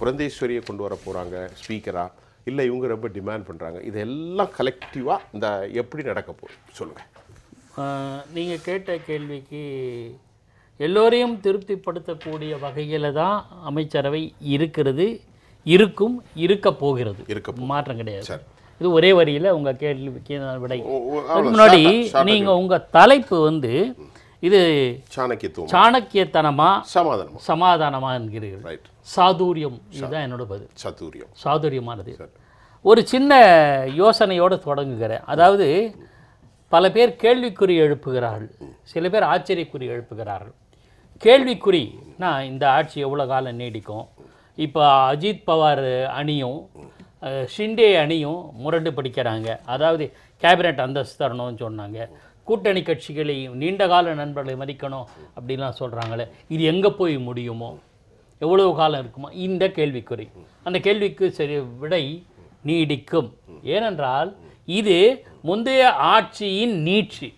புரந்தேஸ்வரியை கொண்டு வர போகிறாங்க ஸ்பீக்கராக இல்லை இவங்க ரொம்ப டிமாண்ட் பண்ணுறாங்க இதெல்லாம் கலெக்டிவாக இந்த எப்படி நடக்க போகுது? சொல்லுங்கள் நீங்கள் கேட்ட கேள்விக்கு எல்லோரையும் திருப்திப்படுத்தக்கூடிய வகையில் தான் அமைச்சரவை இருக்கிறது இருக்கும் இருக்க போகிறது. இருக்க மாற்றம் கிடையாது. இது ஒரே வரியில் உங்கள் கேள்விக்கு நான் விடை. முன்னாடி நீங்கள் உங்கள் தலைப்பு வந்து இது சாணக்கியத்துவம். சாணக்கியத்தனமா சமாதானமா. சமாதானமா என்கிறீர்கள். சாதுரியம். இதுதான் என்னோட பதில். சத்துரியம் சாதுரியமானது. ஒரு சின்ன யோசனையோடு தொடங்குகிறேன். அதாவது பல பேர் கேள்விக்குறி எழுப்புகிறார்கள். சில பேர் ஆச்சரியக்குறி எழுப்புகிறார்கள். கேள்விக்குறி நான் இந்த ஆட்சி எவ்வளோ காலம் நீடிக்கும்? இப்போ அஜித் பவார் அணியும் ஷிண்டே அணியும் முரண்டு பிடிக்கிறாங்க. அதாவது கேபினட் அந்தஸ்து தரணும்னு சொன்னாங்க. கூட்டணி கட்சிகளை நீண்டகால நண்பர்களை மதிக்கணும் அப்படின்லாம் சொல்கிறாங்களே இது எங்கே போய் முடியுமோ? எவ்வளவு காலம் இருக்குமோ? இந்த கேள்விக்குறி. அந்த கேள்விக்கு சரி விடை நீடிக்கும். ஏனென்றால் இது முந்தைய ஆட்சியின் நீட்சி.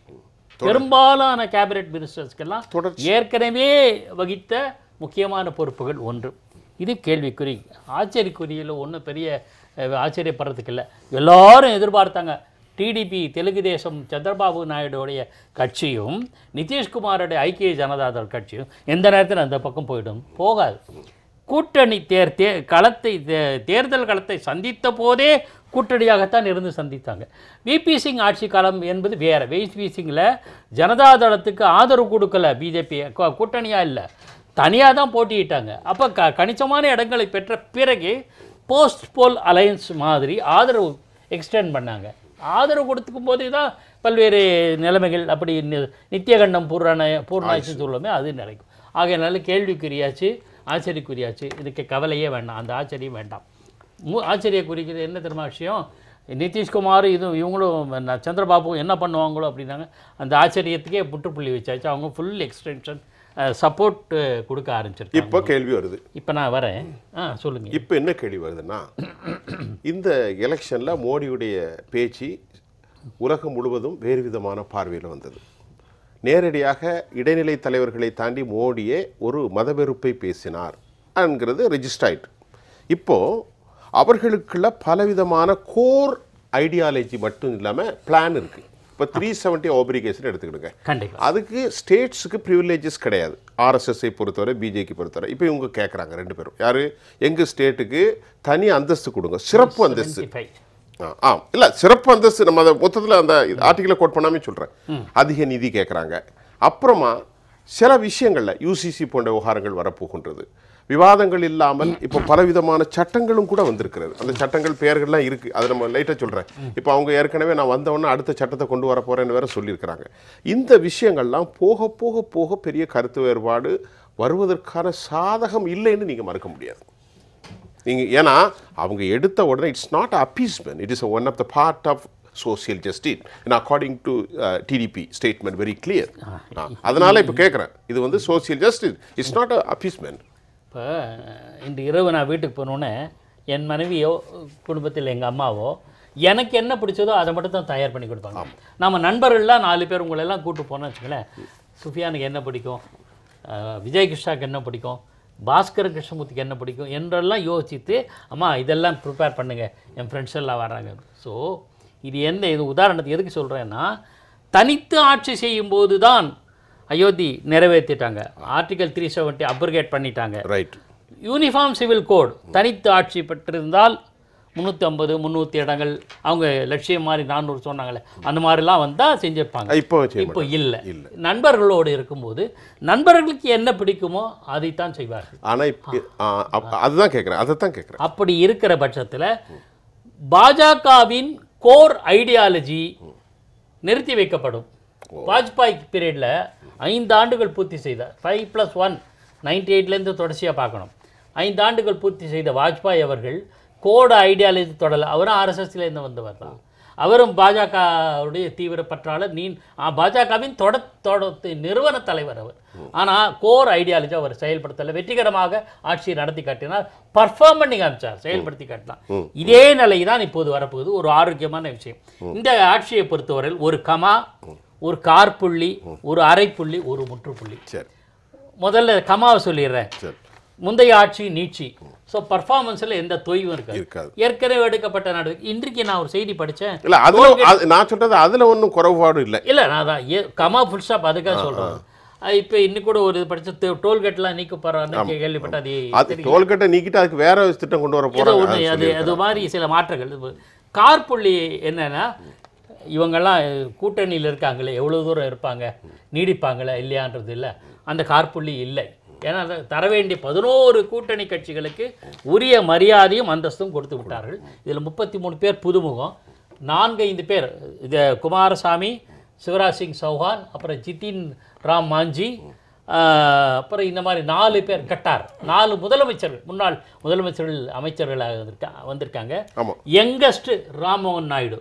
பெரும்பாலான கேபினட் மினிஸ்டர்ஸ்க்கெல்லாம் ஏற்கனவே வகித்த முக்கியமான பொறுப்புகள் ஒன்று. இது கேள்விக்குறி. ஆச்சரியக்குறியில் ஒன்றும் பெரிய ஆச்சரியப்படுறதுக்கு இல்லை. எல்லாரும் எதிர்பார்த்தாங்க. டிடிபி தெலுங்கு தேசம் சந்திரபாபு நாயுடுடைய கட்சியும் நிதிஷ்குமாரோடைய ஐக்கிய ஜனதாதள் கட்சியும் எந்த நேரத்தில் அந்த பக்கம் போயிடும். போகாது. கூட்டணி தேர் தே களத்தை தே- தேர்தல் களத்தை சந்தித்த போதே கூட்டணியாகத்தான் இருந்து சந்தித்தாங்க. விபி சிங் ஆட்சி காலம் என்பது வேறு. விபி சிங்கில் ஜனதாதளத்துக்கு ஆதரவு கொடுக்கல பிஜேபி கூட்டணியாக இல்லை. தனியாக தான் போட்டியிட்டாங்க. அப்போ க கணிசமான இடங்களை பெற்ற பிறகு போஸ்ட் போல் அலையன்ஸ் மாதிரி ஆதரவு எக்ஸ்டெண்ட் பண்ணாங்க. ஆதரவு கொடுத்துக்கும் போதே தான் பல்வேறு நிலைமைகள் அப்படி நித்தியகண்டம் பூர்ண பூர்ணாய்ச்சி சொல்லுமே அது நிலைக்கும். ஆகையினால கேள்விக்குறியாச்சு. ஆச்சரியக்குறியாச்சு. இதுக்கு கவலையே வேண்டாம். அந்த ஆச்சரியம் வேண்டாம். மு ஆச்சரியக்குறிக்கிறது என்ன தெரியுமா விஷயம்? நிதிஷ்குமார் இது இவங்களும் ந- சந்திரபாபு என்ன பண்ணுவாங்களோ அப்படின்னாங்க. அந்த ஆச்சரியத்துக்கே முற்றுப்புள்ளி வச்சாச்சு. அவங்க ஃபுல் எக்ஸ்டென்ஷன் சப்போர்ட் கொடுக்க ஆரம்பிச்சிருக்காங்க. இப்போ கேள்வி வருது. இப்போ நான் வரேன். ஆ சொல்லுங்கள் இப்போ என்ன கேள்வி வருதுன்னா இந்த எலெக்ஷனில் மோடியுடைய பேச்சு உலகம் முழுவதும் வேறு விதமான பார்வையில் வந்தது. நேரடியாக இடைநிலை தலைவர்களை தாண்டி மோடியே ஒரு மதவெறுப்பை பேசினார் என்கிறது ரெஜிஸ்டர் ஆயிட்டு இப்போ அவர்களுக்குள்ள பலவிதமான கோர் ஐடியாலஜி மட்டும் இல்லாமல் பிளான் இருக்கு. இப்போ த்ரீ செவன்ட்டி ஓபரிகேஷன் எடுத்துக்கிடுங்க. கண்டிப்பாக அதுக்கு ஸ்டேட்ஸுக்கு ப்ரிவிலேஜஸ் கிடையாது. ஆர்எஸ்எஸ்ஐ பொறுத்தவரை பிஜேபி பொறுத்தவரை. இப்போ இவங்க கேட்குறாங்க ரெண்டு பேரும். யார்? எங்கள் ஸ்டேட்டுக்கு தனி அந்தஸ்து கொடுங்க. சிறப்பு அந்தஸ்து. ஆ, இல்லை சிறப்பு அந்தஸ்து நம்ம அதை மொத்தத்தில் அந்த ஆர்டிக்கலை கோட் பண்ணாமே சொல்கிறேன் அதிக நிதி கேட்குறாங்க அப்புறமா சில விஷயங்களில் யூசிசி போன்ற விவகாரங்கள் வரப்போகின்றது. விவாதங்கள் இல்லாமல் இப்போ பலவிதமான சட்டங்களும் கூட வந்திருக்கிறது. அந்த சட்டங்கள் பெயர்கள்லாம் இருக்குது அதை நம்ம லைட்டாக சொல்கிறேன் இப்போ அவங்க ஏற்கனவே நான் வந்தவொடனே அடுத்த சட்டத்தை கொண்டு வர போகிறேன்னு வேற சொல்லியிருக்கிறாங்க. இந்த விஷயங்கள்லாம் போக போக போக பெரிய கருத்து வேறுபாடு வருவதற்கான சாதகம் இல்லைன்னு நீங்கள் மறுக்க முடியாது. நீங்க ஏன்னா அவங்க எடுத்த உடனே it's not appeasement it is one of the part of social justice and according to TDP statement very clear அதனால இப்போ கேட்குறேன் இது வந்து social justice it's not a appeasement இப்போ இன்று இரவு நான் வீட்டுக்கு போனோன்னே என் மனைவியோ குடும்பத்தில் எங்கள் அம்மாவோ எனக்கு என்ன பிடிச்சதோ அதை மட்டும் தான் தயார் பண்ணி கொடுப்பாங்க. நம்ம நண்பர்கள்லாம் நாலு பேர் உங்களெல்லாம் கூட்டு போனோம்னு வச்சுங்களேன் சுஃபியானுக்கு என்ன பிடிக்கும்? விஜய் கிருஷ்ணாக்கு என்ன பிடிக்கும்? பாஸ்கர் கிருஷ்ணமூர்த்திக்கு என்ன பிடிக்கும் என்றெல்லாம் யோசித்து அம்மா இதெல்லாம் ப்ரிப்பேர் பண்ணுங்க. என் ஃப்ரெண்ட்ஸ் எல்லாம் வராங்க ஸோ இது எந்த இது உதாரணத்துக்கு எதுக்கு சொல்கிறேன்னா தனித்து ஆட்சி செய்யும்போது தான் அயோத்தி நிறைவேற்றிட்டாங்க. ஆர்டிகல் த்ரீ செவன்ட்டி அப்ரிகேட் பண்ணிட்டாங்க. ரைட் யூனிஃபார்ம் சிவில் கோட் தனித்து ஆட்சி பெற்றிருந்தால் முந்நூற்றி ஐம்பது முந்நூற்றி இடங்கள். அவங்க லட்சியம் மாதிரி நானூறு சொன்னாங்களே அந்த மாதிரிலாம் வந்தால் செஞ்சிருப்பாங்க. இப்போ இப்போ. இல்லை. நண்பர்களோடு இருக்கும்போது நண்பர்களுக்கு என்ன பிடிக்குமோ அதைத்தான் செய்வார்கள். ஆனால் இப்போ அதுதான் கேட்குறேன் அதை தான் கேட்குறேன் அப்படி இருக்கிற பட்சத்தில் பாஜகவின் கோர் ஐடியாலஜி நிறுத்தி வைக்கப்படும். வாஜ்பாய் பீரியடில் ஐந்து ஆண்டுகள் பூர்த்தி செய்த ஃபைவ் ப்ளஸ் ஒன் நைன்டி எயிட்லேருந்து தொடர்ச்சியாக பார்க்கணும். ஐந்து ஆண்டுகள் பூர்த்தி செய்த வாஜ்பாய் அவர்கள் கோட ஐடியாலஜி தொடரல அவரும் ஆர்எஸ்எஸ்லேருந்து வந்தவர் தான். அவரும் பாஜகவுடைய தீவிர பற்றாளர். நீ பாஜகவின் தொட தொட நிறுவன தலைவர் அவர். ஆனால் கோர் ஐடியாலஜி அவர் செயல்படுத்தலை. வெற்றிகரமாக ஆட்சியை நடத்தி காட்டினார். பர்ஃபார்ம் பண்ணி காமிச்சார் செயல்படுத்தி காட்டினார். இதே நிலை தான் இப்போது வரப்போகுது. ஒரு ஆரோக்கியமான விஷயம். இந்த ஆட்சியை பொறுத்தவரையில் ஒரு கமா ஒரு கார்புள்ளி ஒரு அரைப்புள்ளி ஒரு முற்றுப்புள்ளி. சரி. முதல்ல கமாவை சொல்லிடுறேன். சரி. முந்தைய ஆட்சி நீட்சி. ஸோ பர்ஃபார்மன்ஸில் எந்த தொய்வும் இருக்காது. இருக்காது. ஏற்கனவே எடுக்கப்பட்ட நடவடிக்கை இன்றைக்கு நான் ஒரு செய்தி படித்தேன் இல்லை அதில் அது நான் சொல்றது அதில் ஒன்றும் குறைபாடு இல்லை. இல்லை நான் தான் ஏ கமா ஃபுல் ஸ்டாப் அதுக்காக சொல்கிறேன் இப்போ இன்னைக்கு கூட ஒரு இது படிச்ச டோல்கேட்லாம் நீக்க போகிறான்னு கேள்விப்பட்ட அது அது டோல்கேட்டை நீக்கிட்டு அதுக்கு வேற திட்டம் கொண்டு வர ஒன்று அது அது மாதிரி சில மாற்றங்கள். இது கார்புள்ளி என்னன்னா இவங்கெல்லாம் கூட்டணியில் இருக்காங்களே எவ்வளோ தூரம் இருப்பாங்க நீடிப்பாங்களா இல்லையான்றது இல்லை. அந்த கார்புள்ளி இல்லை. ஏன்னா தர வேண்டிய பதினோரு கூட்டணி கட்சிகளுக்கு உரிய மரியாதையும் அந்தஸ்தும் கொடுத்து விட்டார்கள். இதில் முப்பத்தி மூணு பேர் புதுமுகம் நான்கு ஐந்து பேர் இது குமாரசாமி சிவராஜ் சிங் சௌஹான் அப்புறம் ஜிதின் ராம் மாஞ்சி அப்புறம் இந்த மாதிரி நாலு பேர் கட்டார். நாலு முதலமைச்சர்கள் முன்னாள் முதலமைச்சர்கள் அமைச்சர்களாக வந்திருக்கா வந்திருக்காங்க. Youngest Rammohan Naidu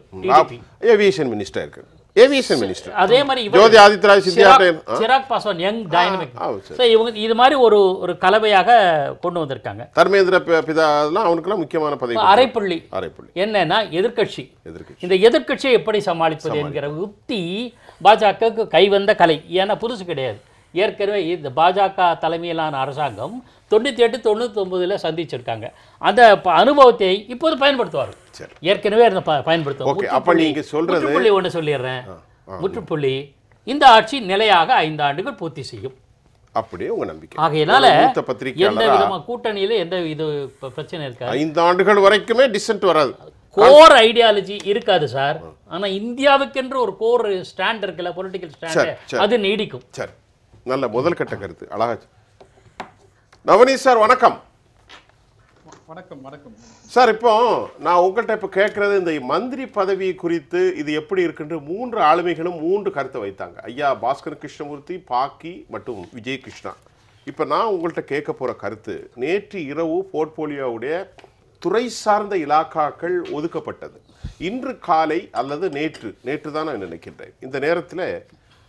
aviation minister இருக்கு. ஏவியேஷன் மினிஸ்டர் அதே மாதிரி Jyoti Adityaraj Scindia Chirag Paswan young dynamic. So இவங்க இது மாதிரி ஒரு ஒரு கலவையாக கொண்டு வந்திருக்காங்க. தர்மேந்திர பி- பிதா அதெல்லாம் அவனுக்குலாம் முக்கியமான பதவி அரைப்புள்ளி. அரைப்புள்ளி. என்னன்னா எதிர்க்கட்சி. எதிர்க்கட்சி. இந்த எதிர்க்கட்சியை எப்படி சமாளிப்பது. என்கிற உத்தி பாஜகவுக்கு கைவந்த கலை. ஏன்னா புதுசு கிடையாது. ஏற்கனவே இந்த பாஜக தலைமையிலான அரசாங்கம் தொண்ணூற்றி எட்டு தொண்ணூத்தொம்பதில் சந்திச்சிருக்காங்க. அந்த அனுபவத்தை இப்போது பயன்படுத்துவார். ஏற்கனவே அதை ப அப்ப முற்றுப்புள்ளி ஒன்று சொல்லிடுறேன். முற்றுப்புள்ளி இந்த ஆட்சி நிலையாக ஐந்து ஆண்டுகள் பூர்த்தி செய்யும். அப்படியே உங்க நம்பிக்கை. ஆகையினால எந்த விதமான கூட்டணியில எந்த இது பிரச்சனை இருக்காது. ஐந்து ஆண்டுகள் வரைக்குமே டிசென்ட் வராது. கோர் ஐடியாலஜி இருக்காது சார் ஆனா இந்தியாவுக்கென்று ஒரு கோர் ஸ்டாண்ட் இருக்குல்ல பொலிட்டிக்கல் ஸ்டாண்ட். அது நீடிக்கும். சரி. நல்ல முதல் கட்ட கருத்து. அழகா நவனீத் சார் வணக்கம். வணக்கம் வணக்கம். சார் இப்போ நான் உங்கள்கிட்ட இப்போ கேட்குறது இந்த மந்திரி பதவி குறித்து இது எப்படி இருக்குன்னு மூன்று ஆளுமைகளும் மூன்று கருத்தை வைத்தாங்க. ஐயா பாஸ்கர் கிருஷ்ணமூர்த்தி பாக்கி மற்றும் விஜய் கிருஷ்ணா இப்போ நான் உங்கள்கிட்ட கேட்க போகிற கருத்து நேற்று இரவு போர்ட்போலியோவுடைய துறை சார்ந்த இலாக்காக்கள் ஒதுக்கப்பட்டது. இன்று காலை அல்லது நேற்று நேற்று தான் நான் நினைக்கின்றேன். இந்த நேரத்தில்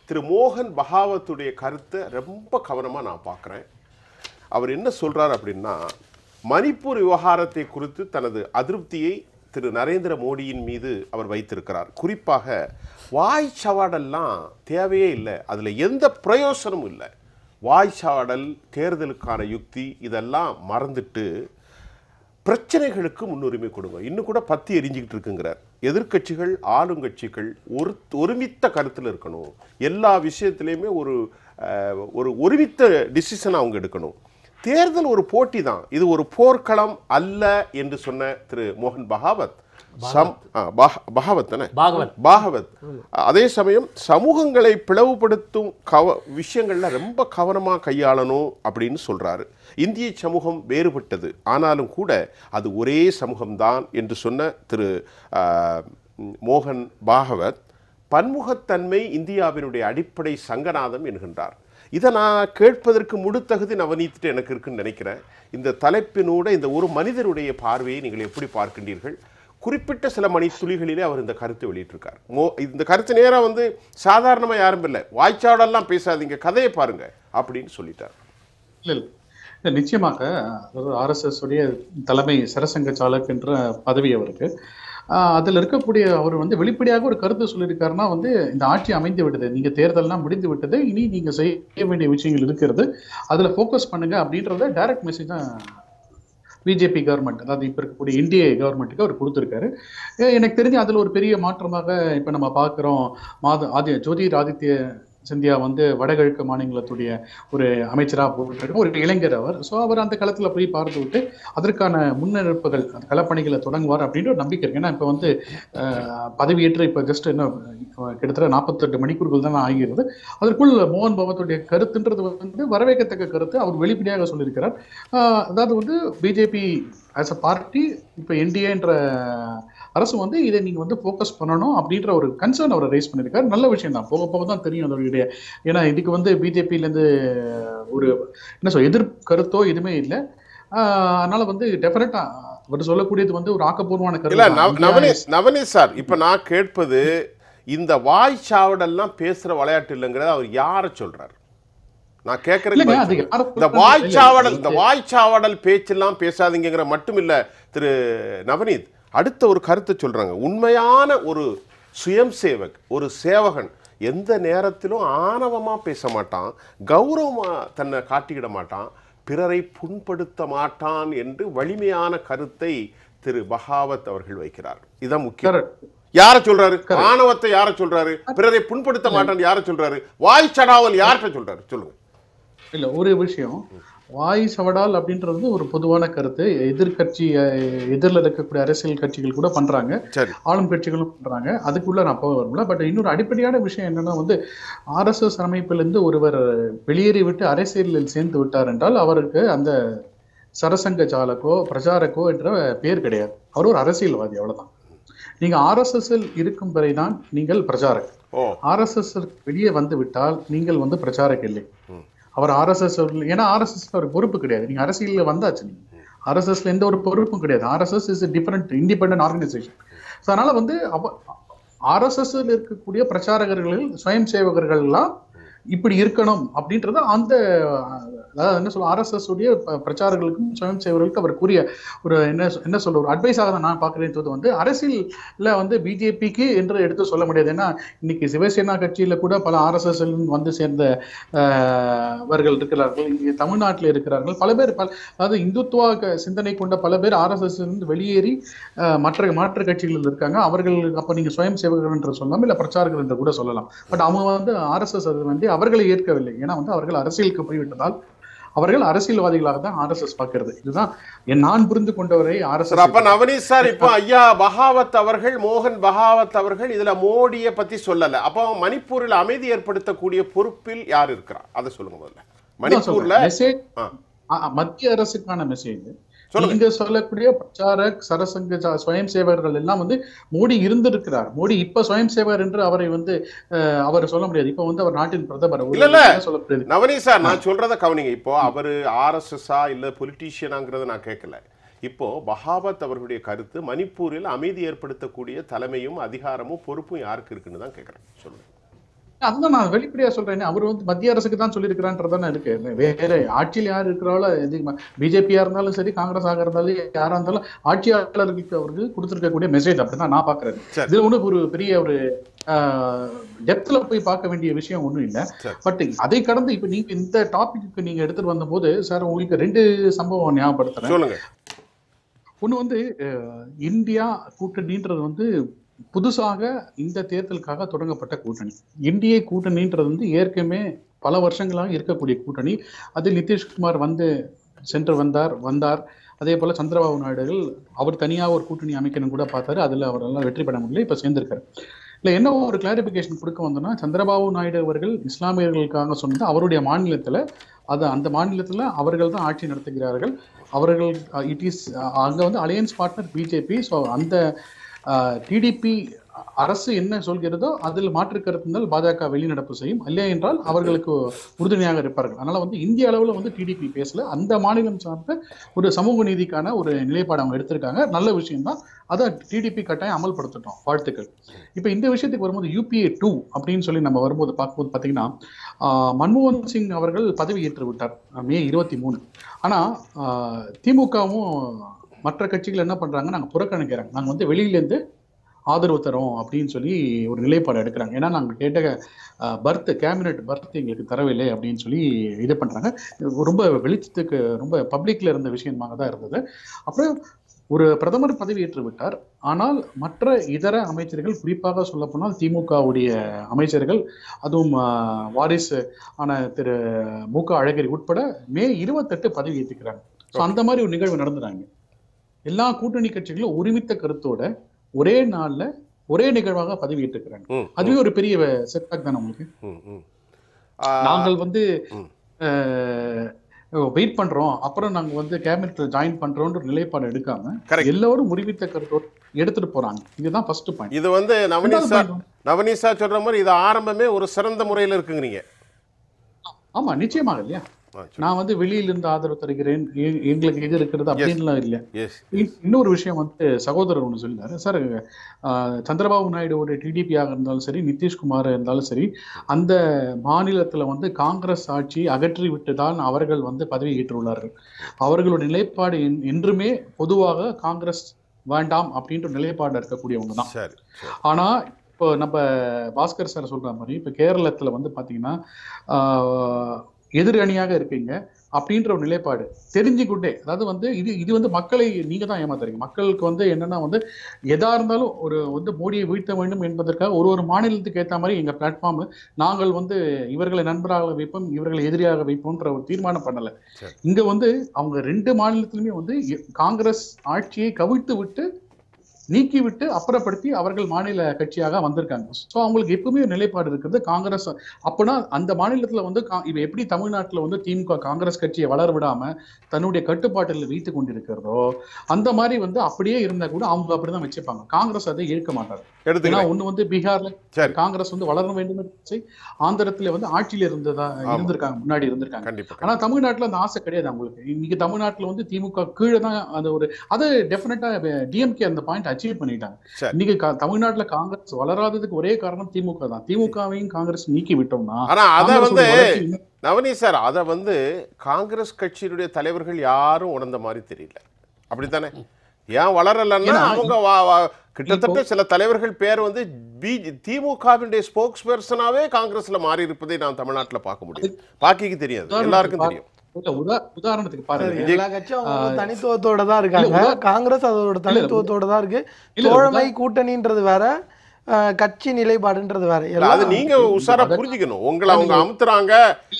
திரு மோகன் பகாவத்துடைய கருத்தை ரொம்ப கவனமாக நான் பார்க்குறேன். அவர் என்ன சொல்கிறார் அப்படின்னா மணிப்பூர் விவகாரத்தை குறித்து தனது அதிருப்தியை திரு நரேந்திர மோடியின் மீது அவர் வைத்திருக்கிறார். குறிப்பாக வாய் சவாடெல்லாம் தேவையே இல்லை. அதில் எந்த பிரயோசனமும் இல்லை. வாய் சவாடல் தேர்தலுக்கான யுக்தி இதெல்லாம் மறந்துட்டு பிரச்சனைகளுக்கு முன்னுரிமை கொடுங்க. இன்னும் கூட பத்தி எரிஞ்சுக்கிட்டு இருக்குங்கிறார். எதிர்க்கட்சிகள் ஆளுங்கட்சிகள் ஒரு ஒருமித்த கருத்தில் இருக்கணும். எல்லா விஷயத்துலேயுமே ஒரு ஒரு ஒருமித்த டிசிஷன் அவங்க எடுக்கணும். தேர்தல் ஒரு போட்டி தான். இது ஒரு போர்க்களம் அல்ல என்று சொன்ன திரு மோகன் பகாவத். சம் பகாவத். பாகவத் அதே சமயம் சமூகங்களை பிளவுபடுத்தும் கவ விஷயங்கள்ல ரொம்ப கவனமா கையாளணும் அப்படின்னு சொல்றாரு. இந்திய சமூகம் வேறுபட்டது. ஆனாலும் கூட அது ஒரே சமூகம்தான் என்று சொன்ன திரு மோகன் பாகவத் பன்முகத்தன்மை இந்தியாவினுடைய அடிப்படை சங்கநாதம் என்கின்றார். இதை நான் கேட்பதற்கு முழுத்தகுதி நவநீத்துட்டு எனக்கு இருக்குன்னு நினைக்கிறேன். இந்த தலைப்பினூட இந்த ஒரு மனிதருடைய பார்வையை நீங்கள் எப்படி பார்க்கின்றீர்கள்? குறிப்பிட்ட சில மணி துளிகளிலே அவர் இந்த கருத்தை வெளியிட்டிருக்கார். மோ இந்த கருத்து நேராக வந்து சாதாரணமாக யாரும் இல்லை. வாய்ச்சாடெல்லாம் பேசாதீங்க கதையை பாருங்க அப்படின்னு சொல்லிட்டார். இல்லை நிச்சயமாக அதாவது ஆர்எஸ்எஸ் உடைய தலைமை சரசங்க சாலக் என்ற பதவி அவருக்கு. அதில் இருக்கக்கூடிய அவர் வந்து வெளிப்படையாக ஒரு கருத்து சொல்லியிருக்காருன்னா வந்து இந்த ஆட்சி அமைந்து விட்டது. நீங்கள் தேர்தல்லாம் முடிந்து விட்டது. இனி நீங்கள் செய்ய வேண்டிய விஷயங்கள் இருக்கிறது. அதில் ஃபோக்கஸ் பண்ணுங்க அப்படின்றத டைரக்ட் மெசேஜ் தான் பிஜேபி கவர்மெண்ட் அதாவது இப்போ இருக்கக்கூடிய இந்திய கவர்மெண்ட்டுக்கு அவர் கொடுத்துருக்காரு. எனக்கு தெரிஞ்சு அதில் ஒரு பெரிய மாற்றமாக இப்போ நம்ம பார்க்குறோம். மாத ஆதி ஜோதிர் ஆதித்ய சிந்தியா வந்து வடகிழக்கு மாநிலத்துடைய ஒரு அமைச்சராக போட்டிருக்க ஒரு இளைஞர் அவர். ஸோ அவர் அந்த களத்தில் போய் பார்த்து விட்டு அதற்கான முன்னெடுப்புகள் அந்த களப்பணிகளை தொடங்குவார் அப்படின்ற ஒரு நம்பிக்கை இருக்கு. ஏன்னா இப்போ வந்து பதவியேற்ற பதவியேற்று இப்போ ஜஸ்ட் என்ன கிட்டத்தட்ட நாற்பத்தெட்டு மணிக்கூறுகள் தான் ஆகிறது அதற்குள் மோகன் பகவத்துடைய கருத்துன்றது வந்து வரவேற்கத்தக்க கருத்து. அவர் வெளிப்படையாக சொல்லியிருக்கிறார். அதாவது வந்து பிஜேபி ஆஸ் அ பார்ட்டி இப்போ என்டிஏன்ற அரசு வந்து இதை நீங்க வந்து ஃபோக்கஸ் பண்ணணும் அப்படின்ற ஒரு கன்சர்ன் அவர் ரைஸ் பண்ணியிருக்காரு நல்ல விஷயம் தான் போக போக தான் தெரியும் அதோடைய ஏன்னா இதுக்கு வந்து பிஜேபியிலேருந்து ஒரு என்ன சொல் எதிர் கருத்தோ எதுவுமே இல்லை அதனால வந்து டெஃபினட்டா அவர் சொல்லக்கூடியது வந்து ஒரு ஆக்கப்பூர்வமான கருத்து நவ- தான். நவனீத் நவனீத் சார் இப்ப நான் கேட்பது இந்த வாய் சாவடெல்லாம் பேசுற விளையாட்டு இல்லைங்கிறத அவர் யாரை சொல்றார் நான். யாரை இந்த? வாய்ச்சாவடல் இந்த வாய்ச்சாவடல் பேச்செல்லாம் பேசாதீங்கிற மட்டும் இல்ல திரு நவனீத் அடுத்த ஒரு கருத்தை சொல்றாங்க. உண்மையான ஒரு சுயம் சேவக் ஒரு சேவகன் எந்த நேரத்திலும் ஆணவமா பேச மாட்டான் கௌரவமா தன்னை காட்டிக்கிட மாட்டான் பிறரை புண்படுத்த மாட்டான் என்று வலிமையான கருத்தை திரு பகாவத் அவர்கள் வைக்கிறார். இதான் முக்கியம். யார சொல்றாரு? ஆணவத்தை யார சொல்றாரு? பிறரை புண்படுத்த மாட்டான் யார சொல்றாரு? வாய் சடாவல் யார்கிட்ட சொல்றாரு? சொல்லுங்க. இல்ல ஒரு விஷயம். வாய் சவடால் அப்படின்றது ஒரு பொதுவான கருத்து. எதிர்கட்சி எதிரில் இருக்கக்கூடிய அரசியல் கட்சிகள் கூட பண்றாங்க. சரி. ஆளும் கட்சிகளும் பண்றாங்க. அதுக்குள்ள நான் போக வரும்ல. பட் இன்னொரு அடிப்படையான விஷயம் என்னன்னா வந்து ஆர்எஸ்எஸ் அமைப்பிலிருந்து ஒருவர் வெளியேறி விட்டு அரசியலில் சேர்ந்து விட்டார் என்றால் அவருக்கு அந்த சரசங்க சாலக்கோ பிரச்சாரக்கோ என்ற பேர் கிடையாது. அவர் ஒரு அரசியல்வாதி அவ்வளவுதான். நீங்க ஆர்எஸ்எஸ்ஸில் இருக்கும் வரைதான் நீங்கள் பிரச்சாரக் ஆர்எஸ்எஸ் வெளியே வந்து விட்டால் நீங்கள் வந்து பிரச்சாரக் இல்லை. அவர் ஆர்எஸ்எஸ் ஏன்னா ஆர்எஸ்எஸ்ல ஒரு பொறுப்பு கிடையாது. நீங்க அரசியலில் வந்தாச்சு நீங்க. ஆர்எஸ்எஸ்ல எந்த ஒரு பொறுப்பும் கிடையாது. RSS is different independent organisation so அதனால வந்து அவ ஆர்எஸ்எஸ்ல இருக்கக்கூடிய பிரச்சாரகர்களில் சுயம் சேவகர்கள்லாம் இப்படி இருக்கணும் அப்படின்றத அந்த அதாவது என்ன சொல்ல ஆர்எஸ்எஸ் உடைய பிரச்சாரர்களுக்கும் சுயம் சேவர்களுக்கும் அவர் கூறிய ஒரு என்ன என்ன சொல்ல ஒரு அட்வைஸாக தான் நான் பார்க்குறேன் வந்து அரசியலில் வந்து பிஜேபிக்கு என்று எடுத்து சொல்ல முடியாது. ஏன்னா இன்னைக்கு சிவசேனா கட்சியில் கூட பல ஆர்எஸ்எஸ் வந்து சேர்ந்த வர்கள் அவர்கள் இருக்கிறார்கள். இங்கே தமிழ்நாட்டில் இருக்கிறார்கள். பல பேர் பல அதாவது இந்துத்துவ சிந்தனை கொண்ட பல பேர் ஆர்எஸ்எஸ் இருந்து வெளியேறி மற்ற மாற்று கட்சிகளில் இருக்காங்க. அவர்கள் அப்போ நீங்கள் சுயம் சேவகர்கள் என்று சொல்லலாம் இல்லை பிரச்சாரகர்கள் என்று கூட சொல்லலாம். பட் அவங்க வந்து ஆர்எஸ்எஸ் அது வந்து அவர்களை ஏற்கவில்லை. ஏன்னா வந்து அவர்கள் அரசியலுக்கு போய்விட்டதால் அவர்கள் அரசியல்வாதிகளாக தான் ஆர்எஸ்எஸ் பார்க்கிறது. இதுதான் நான் புரிந்து கொண்டவரை ஆர்எஸ்எஸ் அப்ப நவனீத் சார் இப்போ ஐயா பகாவத் அவர்கள் மோகன் பகாவத் அவர்கள் இதுல மோடியை பத்தி சொல்லல. அப்போ மணிப்பூரில் அமைதி ஏற்படுத்தக்கூடிய பொறுப்பில் யார் இருக்கிறா? அதை சொல்லுங்க முதல்ல. மணிப்பூர்ல. மத்திய அரசுக்கான மெசேஜ். நீங்க சொல்லக்கூடிய பிரச்சாரக் சரசங்க சுயம் சேவகர்கள் எல்லாம் வந்து மோடி இருந்திருக்கிறார். மோடி இப்ப சுயம் சேவகர் என்று அவரை வந்து அவர் சொல்ல முடியாது. இப்ப வந்து அவர் நாட்டின் பிரதமர். இல்ல, இல்ல. என்ன சொல்ல முடியாது. நவனீத் சார் நான் சொல்றத கவனிங்க. இப்போ அவரு ஆர்எஸ்எஸ்ஸா இல்ல பொலிட்டீஷியனாங்கிறத நான் கேட்கல இப்போ பகாவத் அவர்களுடைய கருத்து மணிப்பூரில் அமைதி ஏற்படுத்தக்கூடிய தலைமையும் அதிகாரமும் பொறுப்பும் யாருக்கு இருக்குன்னு தான் கேட்கறேன் சொல்லுங்க. அதுதான் நான் வெளிப்படையா சொல்றேன் அவர் வந்து மத்திய அரசுக்கு தான் சொல்லியிருக்கிறான்றதானே இருக்கு. வேற ஆட்சியில் யார் இருக்கிறாளோ இது பிஜேபியா இருந்தாலும் சரி காங்கிரஸ் ஆக இருந்தாலும் யாரா இருந்தாலும் ஆட்சியாளர்களுக்கு அவருக்கு கொடுத்திருக்கக்கூடிய மெசேஜ் அப்படிதான் நான் பாக்குறேன். இதுல ஒண்ணு ஒரு பெரிய ஒரு டெப்த்ல போய் பார்க்க வேண்டிய விஷயம் ஒண்ணும் இல்ல. பட் அதை கடந்து இப்ப நீங்க இந்த டாபிக்கு நீங்க எடுத்துட்டு வந்தபோது சார் உங்களுக்கு ரெண்டு சம்பவம் ஞாபகப்படுத்துறேன். ஒண்ணு வந்து இந்தியா கூட்டணின்றது வந்து புதுசாக இந்த தேர்தலுக்காக தொடங்கப்பட்ட கூட்டணி. இந்திய கூட்டணின்றது வந்து ஏற்கனவே பல வருஷங்களாக இருக்கக்கூடிய கூட்டணி. அதில் நிதிஷ்குமார் வந்து சென்று வந்தார் வந்தார். அதே போல் சந்திரபாபு நாயுடுகள் அவர் தனியாக ஒரு கூட்டணி அமைக்கணும் கூட பார்த்தாரு. அதில் அவரெல்லாம் வெற்றி பெற முடியல இப்போ சேர்ந்திருக்காரு. இல்லை என்ன ஒரு கிளாரிபிகேஷன் கொடுக்க வந்தோம்னா சந்திரபாபு நாயுடு அவர்கள் இஸ்லாமியர்களுக்காக சொன்னது அவருடைய மாநிலத்தில் அது அந்த மாநிலத்தில் அவர்கள் தான் ஆட்சி நடத்துகிறார்கள். அவர்கள் இட் இஸ் அங்கே வந்து அலையன்ஸ் பார்ட்னர் பிஜேபி ஸோ அந்த டிடிபி அரசு என்ன சொல்கிறதோ அதில் மாற்று கருத்து இருந்தால் பாஜக வெளிநடப்பு செய்யும். இல்லை என்றால் அவர்களுக்கு உறுதுணையாக இருப்பார்கள். அதனால வந்து இந்திய அளவில் வந்து டிடிபி பேசல. அந்த மாநிலம் சார்ந்த ஒரு சமூக நீதிக்கான ஒரு நிலைப்பாடு அவங்க எடுத்திருக்காங்க. நல்ல விஷயம் தான் அதை டிடிபி கட்டாயம் அமல்படுத்தட்டும். வாழ்த்துக்கள். இப்போ இந்த விஷயத்துக்கு வரும்போது யூபிஏ டூ அப்படின்னு சொல்லி நம்ம வரும்போது பார்க்கும்போது பார்த்தீங்கன்னா மன்மோகன் சிங் அவர்கள் பதவி ஏற்று விட்டார் மே இருபத்தி மூணு. ஆனால் திமுகவும் மற்ற கட்சிகள் என்ன பண்றாங்க? நாங்கள் புறக்கணிக்கிறாங்க நாங்கள் வந்து வெளியிலேருந்து ஆதரவு தரோம் அப்படின்னு சொல்லி ஒரு நிலைப்பாடு எடுக்கிறாங்க. ஏன்னா நாங்கள் கேட்ட பர்த் கேபினெட் பர்த் எங்களுக்கு தரவில்லை அப்படின்னு சொல்லி இது பண்றாங்க. இது ரொம்ப வெளிச்சத்துக்கு ரொம்ப பப்ளிக்ல இருந்த விஷயமாக தான் இருந்தது. அப்புறம் ஒரு பிரதமர் பதவியேற்று விட்டார். ஆனால் மற்ற இதர அமைச்சர்கள் குறிப்பாக சொல்லப்போனால் திமுகவுடைய அமைச்சர்கள் அதுவும் வாரிசு ஆன திரு மு க அழகிரி உட்பட மே இருபத்தெட்டு பதவி ஏற்றுக்கிறாங்க ஸோ அந்த மாதிரி ஒரு நிகழ்வு நடந்துறாங்க. எல்லா கூட்டணி கட்சிகளும் ஒருமித்த கருத்தோட ஒரே நாள்ல ஒரே நிகழ்வாக பதவியேற்றுக்கிறாங்க அதுவே ஒரு பெரிய செட்பேக் தானே உங்களுக்கு நாங்கள் வந்து. வெயிட் பண்றோம் அப்புறம் நாங்க வந்து கேபினெட்ல ஜாயின் பண்றோம்ன்ற நிலைப்பாடு எடுக்காம. எல்லாரும் முறிவித்த கருத்தோடு எடுத்துட்டு போறாங்க இதுதான் ஃபர்ஸ்ட் பாயிண்ட் இது வந்து. நவனீத் சார் சொல்ற மாதிரி இது ஆரம்பமே ஒரு சிறந்த முறையில் இருக்குங்கிறீங்க ஆமா நிச்சயமாக இல்லையா. நான் வந்து வெளியிலிருந்து ஆதரவு தருகிறேன். எங்களுக்கு இது இருக்கிறது அப்படின்லாம் இல்ல. இன்னொரு விஷயம் வந்து சகோதரர் ஒன்று சொல்லிட்டாரு சார் சந்திரபாபு நாயுடுவோட டிடிபியாக இருந்தாலும் சரி நிதிஷ்குமார் இருந்தாலும் சரி அந்த மாநிலத்துல வந்து காங்கிரஸ் ஆட்சி அகற்றி விட்டுதான் அவர்கள் வந்து பதவி ஏற்றுள்ளார்கள். அவர்களோட நிலைப்பாடு என்- என்றுமே பொதுவாக காங்கிரஸ் வேண்டாம் அப்படின்ற நிலைப்பாடு இருக்கக்கூடியவங்க தான். சரி சரி. ஆனா இப்போ நம்ம பாஸ்கர் சார் சொல்ற மாதிரி இப்போ கேரளத்துல வந்து பாத்தீங்கன்னா ஆஹ், எதிர் அணியாக இருக்கீங்க அப்படின்ற ஒரு நிலைப்பாடு. தெரிஞ்சுக்கிட்டே அதாவது வந்து இது இது வந்து மக்களை நீங்க தான் ஏமாத்துறீங்க. மக்களுக்கு வந்து என்னன்னா வந்து எதா இருந்தாலும் ஒரு வந்து மோடியை வீழ்த்த வேண்டும் என்பதற்காக ஒரு ஒரு மாநிலத்துக்கு ஏத்த மாதிரி எங்க பிளாட்ஃபார்ம் நாங்கள் வந்து இவர்களை நண்பராக வைப்போம் இவர்களை எதிரியாக வைப்போம்ன்ற ஒரு தீர்மானம் பண்ணல. இங்க வந்து அவங்க ரெண்டு மாநிலத்திலுமே வந்து காங்கிரஸ் ஆட்சியை கவிழ்த்து விட்டு நீக்கிவிட்டு அப்புறப்படுத்தி அவர்கள் மாநில கட்சியாக வந்திருக்காங்க. ஸோ அவங்களுக்கு எப்பவுமே நிலைப்பாடு இருக்குது காங்கிரஸ் அப்போனா அந்த மாநிலத்துல வந்து இப்ப எப்படி தமிழ்நாட்டுல வந்து திமுக காங்கிரஸ் கட்சியை வளர விடாம தன்னுடைய கட்டுப்பாட்டில் வைத்து கொண்டிருக்கிறதோ அந்த மாதிரி வந்து அப்படியே இருந்தா கூட அவங்க அப்படிதான் வச்சுப்பாங்க. காங்கிரஸ் அதை ஏற்க மாட்டாங்க ஏன்னா ஒண்ணு வந்து பீகார்ல. காங்கிரஸ் வந்து வளர வேண்டும். ஆந்திரத்துல வந்து ஆட்சியில இருந்ததா. இருந்திருக்காங்க முன்னாடி இருந்திருக்காங்க. ஆனா தமிழ்நாட்டுல அந்த ஆசை கிடையாது அவங்களுக்கு. இன்னைக்கு தமிழ்நாட்டுல வந்து திமுக கீழே தான் அந்த ஒரு அது டெஃபினட்டா டிஎம்கே அந்த பாயிண்ட் அச்சீவ் பண்ணிட்டாங்க. இன்னைக்கு தமிழ்நாட்டுல காங்கிரஸ் வளராததுக்கு ஒரே காரணம் திமுக தான். திமுகவையும் காங்கிரஸ் நீக்கி விட்டோம்னா ஆனா அத வந்து நவனி சார் அதை வந்து காங்கிரஸ் கட்சியினுடைய தலைவர்கள் யாரும் உணர்ந்த மாதிரி தெரியல. அப்படித்தானே? ஏன் வளரலன்னா அவங்க கிட்டத்தட்ட சில தலைவர்கள் பேர் வந்து பி திமுகவினுடைய ஸ்போக்ஸ் பர்சனாவே காங்கிரஸ்ல மாறி இருப்பதை நான் தமிழ்நாட்டுல பார்க்க முடியும். பாக்கிக்கு தெரியாது. எல்லாருக்கும் தெரியும். உதாரணத்துக்கு பாருங்க. எல்லா கட்சியும் அவங்க தனித்துவத்தோட தான் இருக்காங்க. காங்கிரஸ் அதோட தனித்துவத்தோட தான் இருக்கு. தோழமை கூட்டணின்றது வேற கட்சி நிலைப்பாடுன்றது வேற. அது நீங்க உஷாரா புரிஞ்சுக்கணும். உங்களை அவங்க அமுத்துறாங்க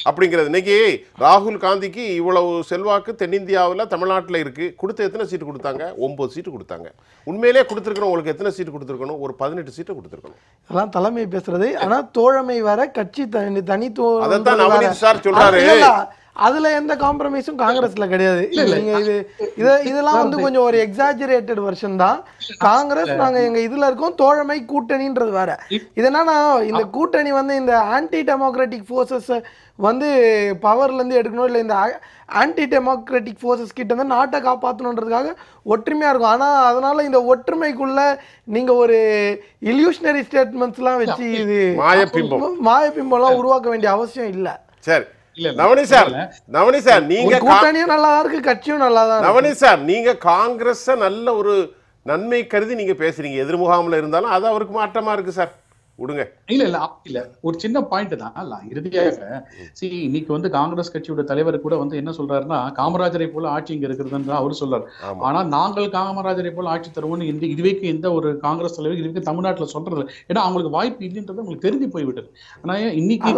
அப்படிங்கிறது. இன்னைக்கு ராகுல் காந்திக்கு இவ்வளவு செல்வாக்கு தென்னிந்தியாவுல தமிழ்நாட்டுல இருக்கு. கொடுத்த எத்தனை சீட்டு கொடுத்தாங்க? ஒன்பது சீட்டு கொடுத்தாங்க. உண்மையிலே கொடுத்துருக்கணும். எத்தனை சீட்டு கொடுத்துருக்கணும்? ஒரு பதினெட்டு சீட்டு கொடுத்துருக்கணும். அதெல்லாம் தலைமை பேசுறது. ஆனா தோழமை வேற கட்சி தனி தனித்துவம் நவநீத் சார் சொல்றாரு. அதுல எந்த காம்ப்ரமைஸும் காங்கிரஸ்ல கிடையாது. நீங்க இது இத இதெல்லாம் வந்து கொஞ்சம் ஒரு எக்ஸாஜரேட்டட் வெர்ஷன் தான். காங்கிரஸ் நாங்க எங்க இதுல இருக்கோம் தோழமை கூட்டணின்றது வேற. இது என்னன்னா இந்த கூட்டணி வந்து இந்த ஆன்டி டெமோக்ராட்டிக் ஃபோர்ஸஸ் வந்து பவர்ல இருந்து எடுக்கணும் இல்ல இந்த ஆன்டி டெமோக்ராட்டிக் ஃபோர்ஸஸ் கிட்ட இருந்து நாட்டை காப்பாற்றணுன்றதுக்காக ஒற்றுமையா இருக்கும். ஆனா அதனால இந்த ஒற்றுமைக்குள்ள நீங்க ஒரு இல்யூஷனரி ஸ்டேட்மெண்ட்ஸ்லாம் வச்சு இது மாயப்பிம்பம். மாயப்பிம்பம்லாம் உருவாக்க வேண்டிய அவசியம் இல்ல. சரி. நவனி சார் நவனி சார் ஒரு நீங்க கூட்டணியும் நல்லா இருக்கு கட்சியும் நல்லா தான் இருக்கு. நவனி சார் நீங்க காங்கிரஸ நல்ல ஒரு நன்மை கருதி நீங்க பேசுறீங்க. எதிர் முகாமில் இருந்தாலும் அது அவருக்கு மாற்றமா இருக்கு சார். விடுங்க. இல்ல இல்ல இல்ல. ஒரு சின்ன பாயிண்ட் தான். இல்ல இறுதியாக சி இன்னைக்கு வந்து காங்கிரஸ் கட்சியோட தலைவர் கூட வந்து என்ன சொல்றாருன்னா காமராஜரை போல ஆட்சி இங்க இருக்கிறதுன்னு அவர் சொல்றாரு. ஆனா நாங்கள் காமராஜரை போல ஆட்சி தருவோம்னு இந்த இதுவரைக்கும் எந்த ஒரு காங்கிரஸ் தலைவர் இதுவரைக்கும் தமிழ்நாட்டுல சொல்றது ஏன்னா அவங்களுக்கு வாய்ப்பு இல்லைன்றது உங்களுக்கு தெரிஞ்சு போய்விட்டது. ஆனா இன்னைக்கு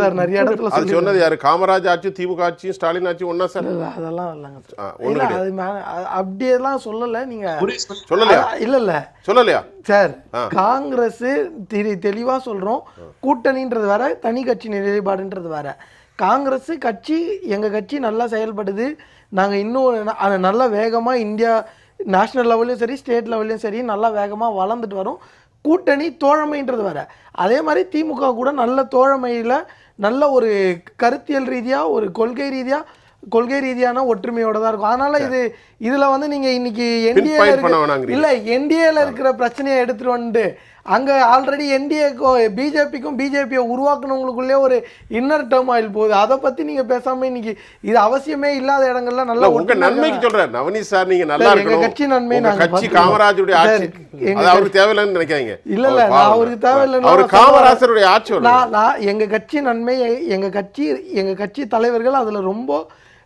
சார் நிறைய இடத்துல. சொன்னது யாரு? காமராஜ் ஆட்சி திமுக ஆட்சியும் ஸ்டாலின் ஆட்சியும் ஒண்ணா சார்? அதெல்லாம் இல்லைங்க. அது அப்படியெல்லாம் சொல்லல. நீங்க சொல்லலையா? இல்ல இல்ல. சொல்லலையா? சார். காங்கிரஸ் தெரி தெளிவா சொல்றோம். கூட்டணின்றது வேற தனி கட்சி நிலைப்பாடுன்றது வேற. காங்கிரஸ் கட்சி எங்க கட்சி நல்லா செயல்படுது. நாங்க இன்னும் நல்லா வேகமா இந்தியா நேஷனல் லெவல்லையும் சரி ஸ்டேட் லெவல்லையும் சரி நல்லா வேகமா வளர்ந்துட்டு வரும். கூட்டணி தோழமைன்றது வேற. அதே மாதிரி திமுக கூட நல்ல தோழமையில நல்ல ஒரு கருத்தியல் ரீதியா ஒரு கொள்கை ரீதியா கொள்கை ரீதியான ஒற்றுமையோட தான் இருக்கும். அதனால இது இதுல வந்து நீங்க இன்னைக்கு என்டிஏல. இல்ல என்டிஏல இருக்கிற பிரச்சனையை எடுத்துட்டு வந்துட்டு அங்க ஆல்ரெடி என்டிஏக்கும் பிஜேபிக்கும் பிஜேபியை உருவாக்குனவங்களுக்குள்ளே ஒரு இன்னர் டேர்ம் ஆயில் போகுது அதை பத்தி நீங்க பேசாம இன்னைக்கு இது அவசியமே இல்லாத இடங்கள்ல இல்ல நல்லா உங்க ஒற்றுமையா நன்மைக்கு. சொல்றேன் நவனீத் சார் நீங்க நல்லா சார், எங்க இருக்கணும் கட்சி நன்மை உங்க நாங்க கட்சி. காமராஜருடைய ஆட்சி அவருக்கு தேவையில்லைன்னு நினைக்காதீங்க இல்ல, இல்ல, நான். அவருக்கு தேவையில்லைன்னு அவர். காமராஜருடைய ஆட்சி. நான் நான் எங்க கட்சி நன்மை எ- எங்க கட்சி எங்க கட்சி தலைவர்கள் அதுல ரொம்ப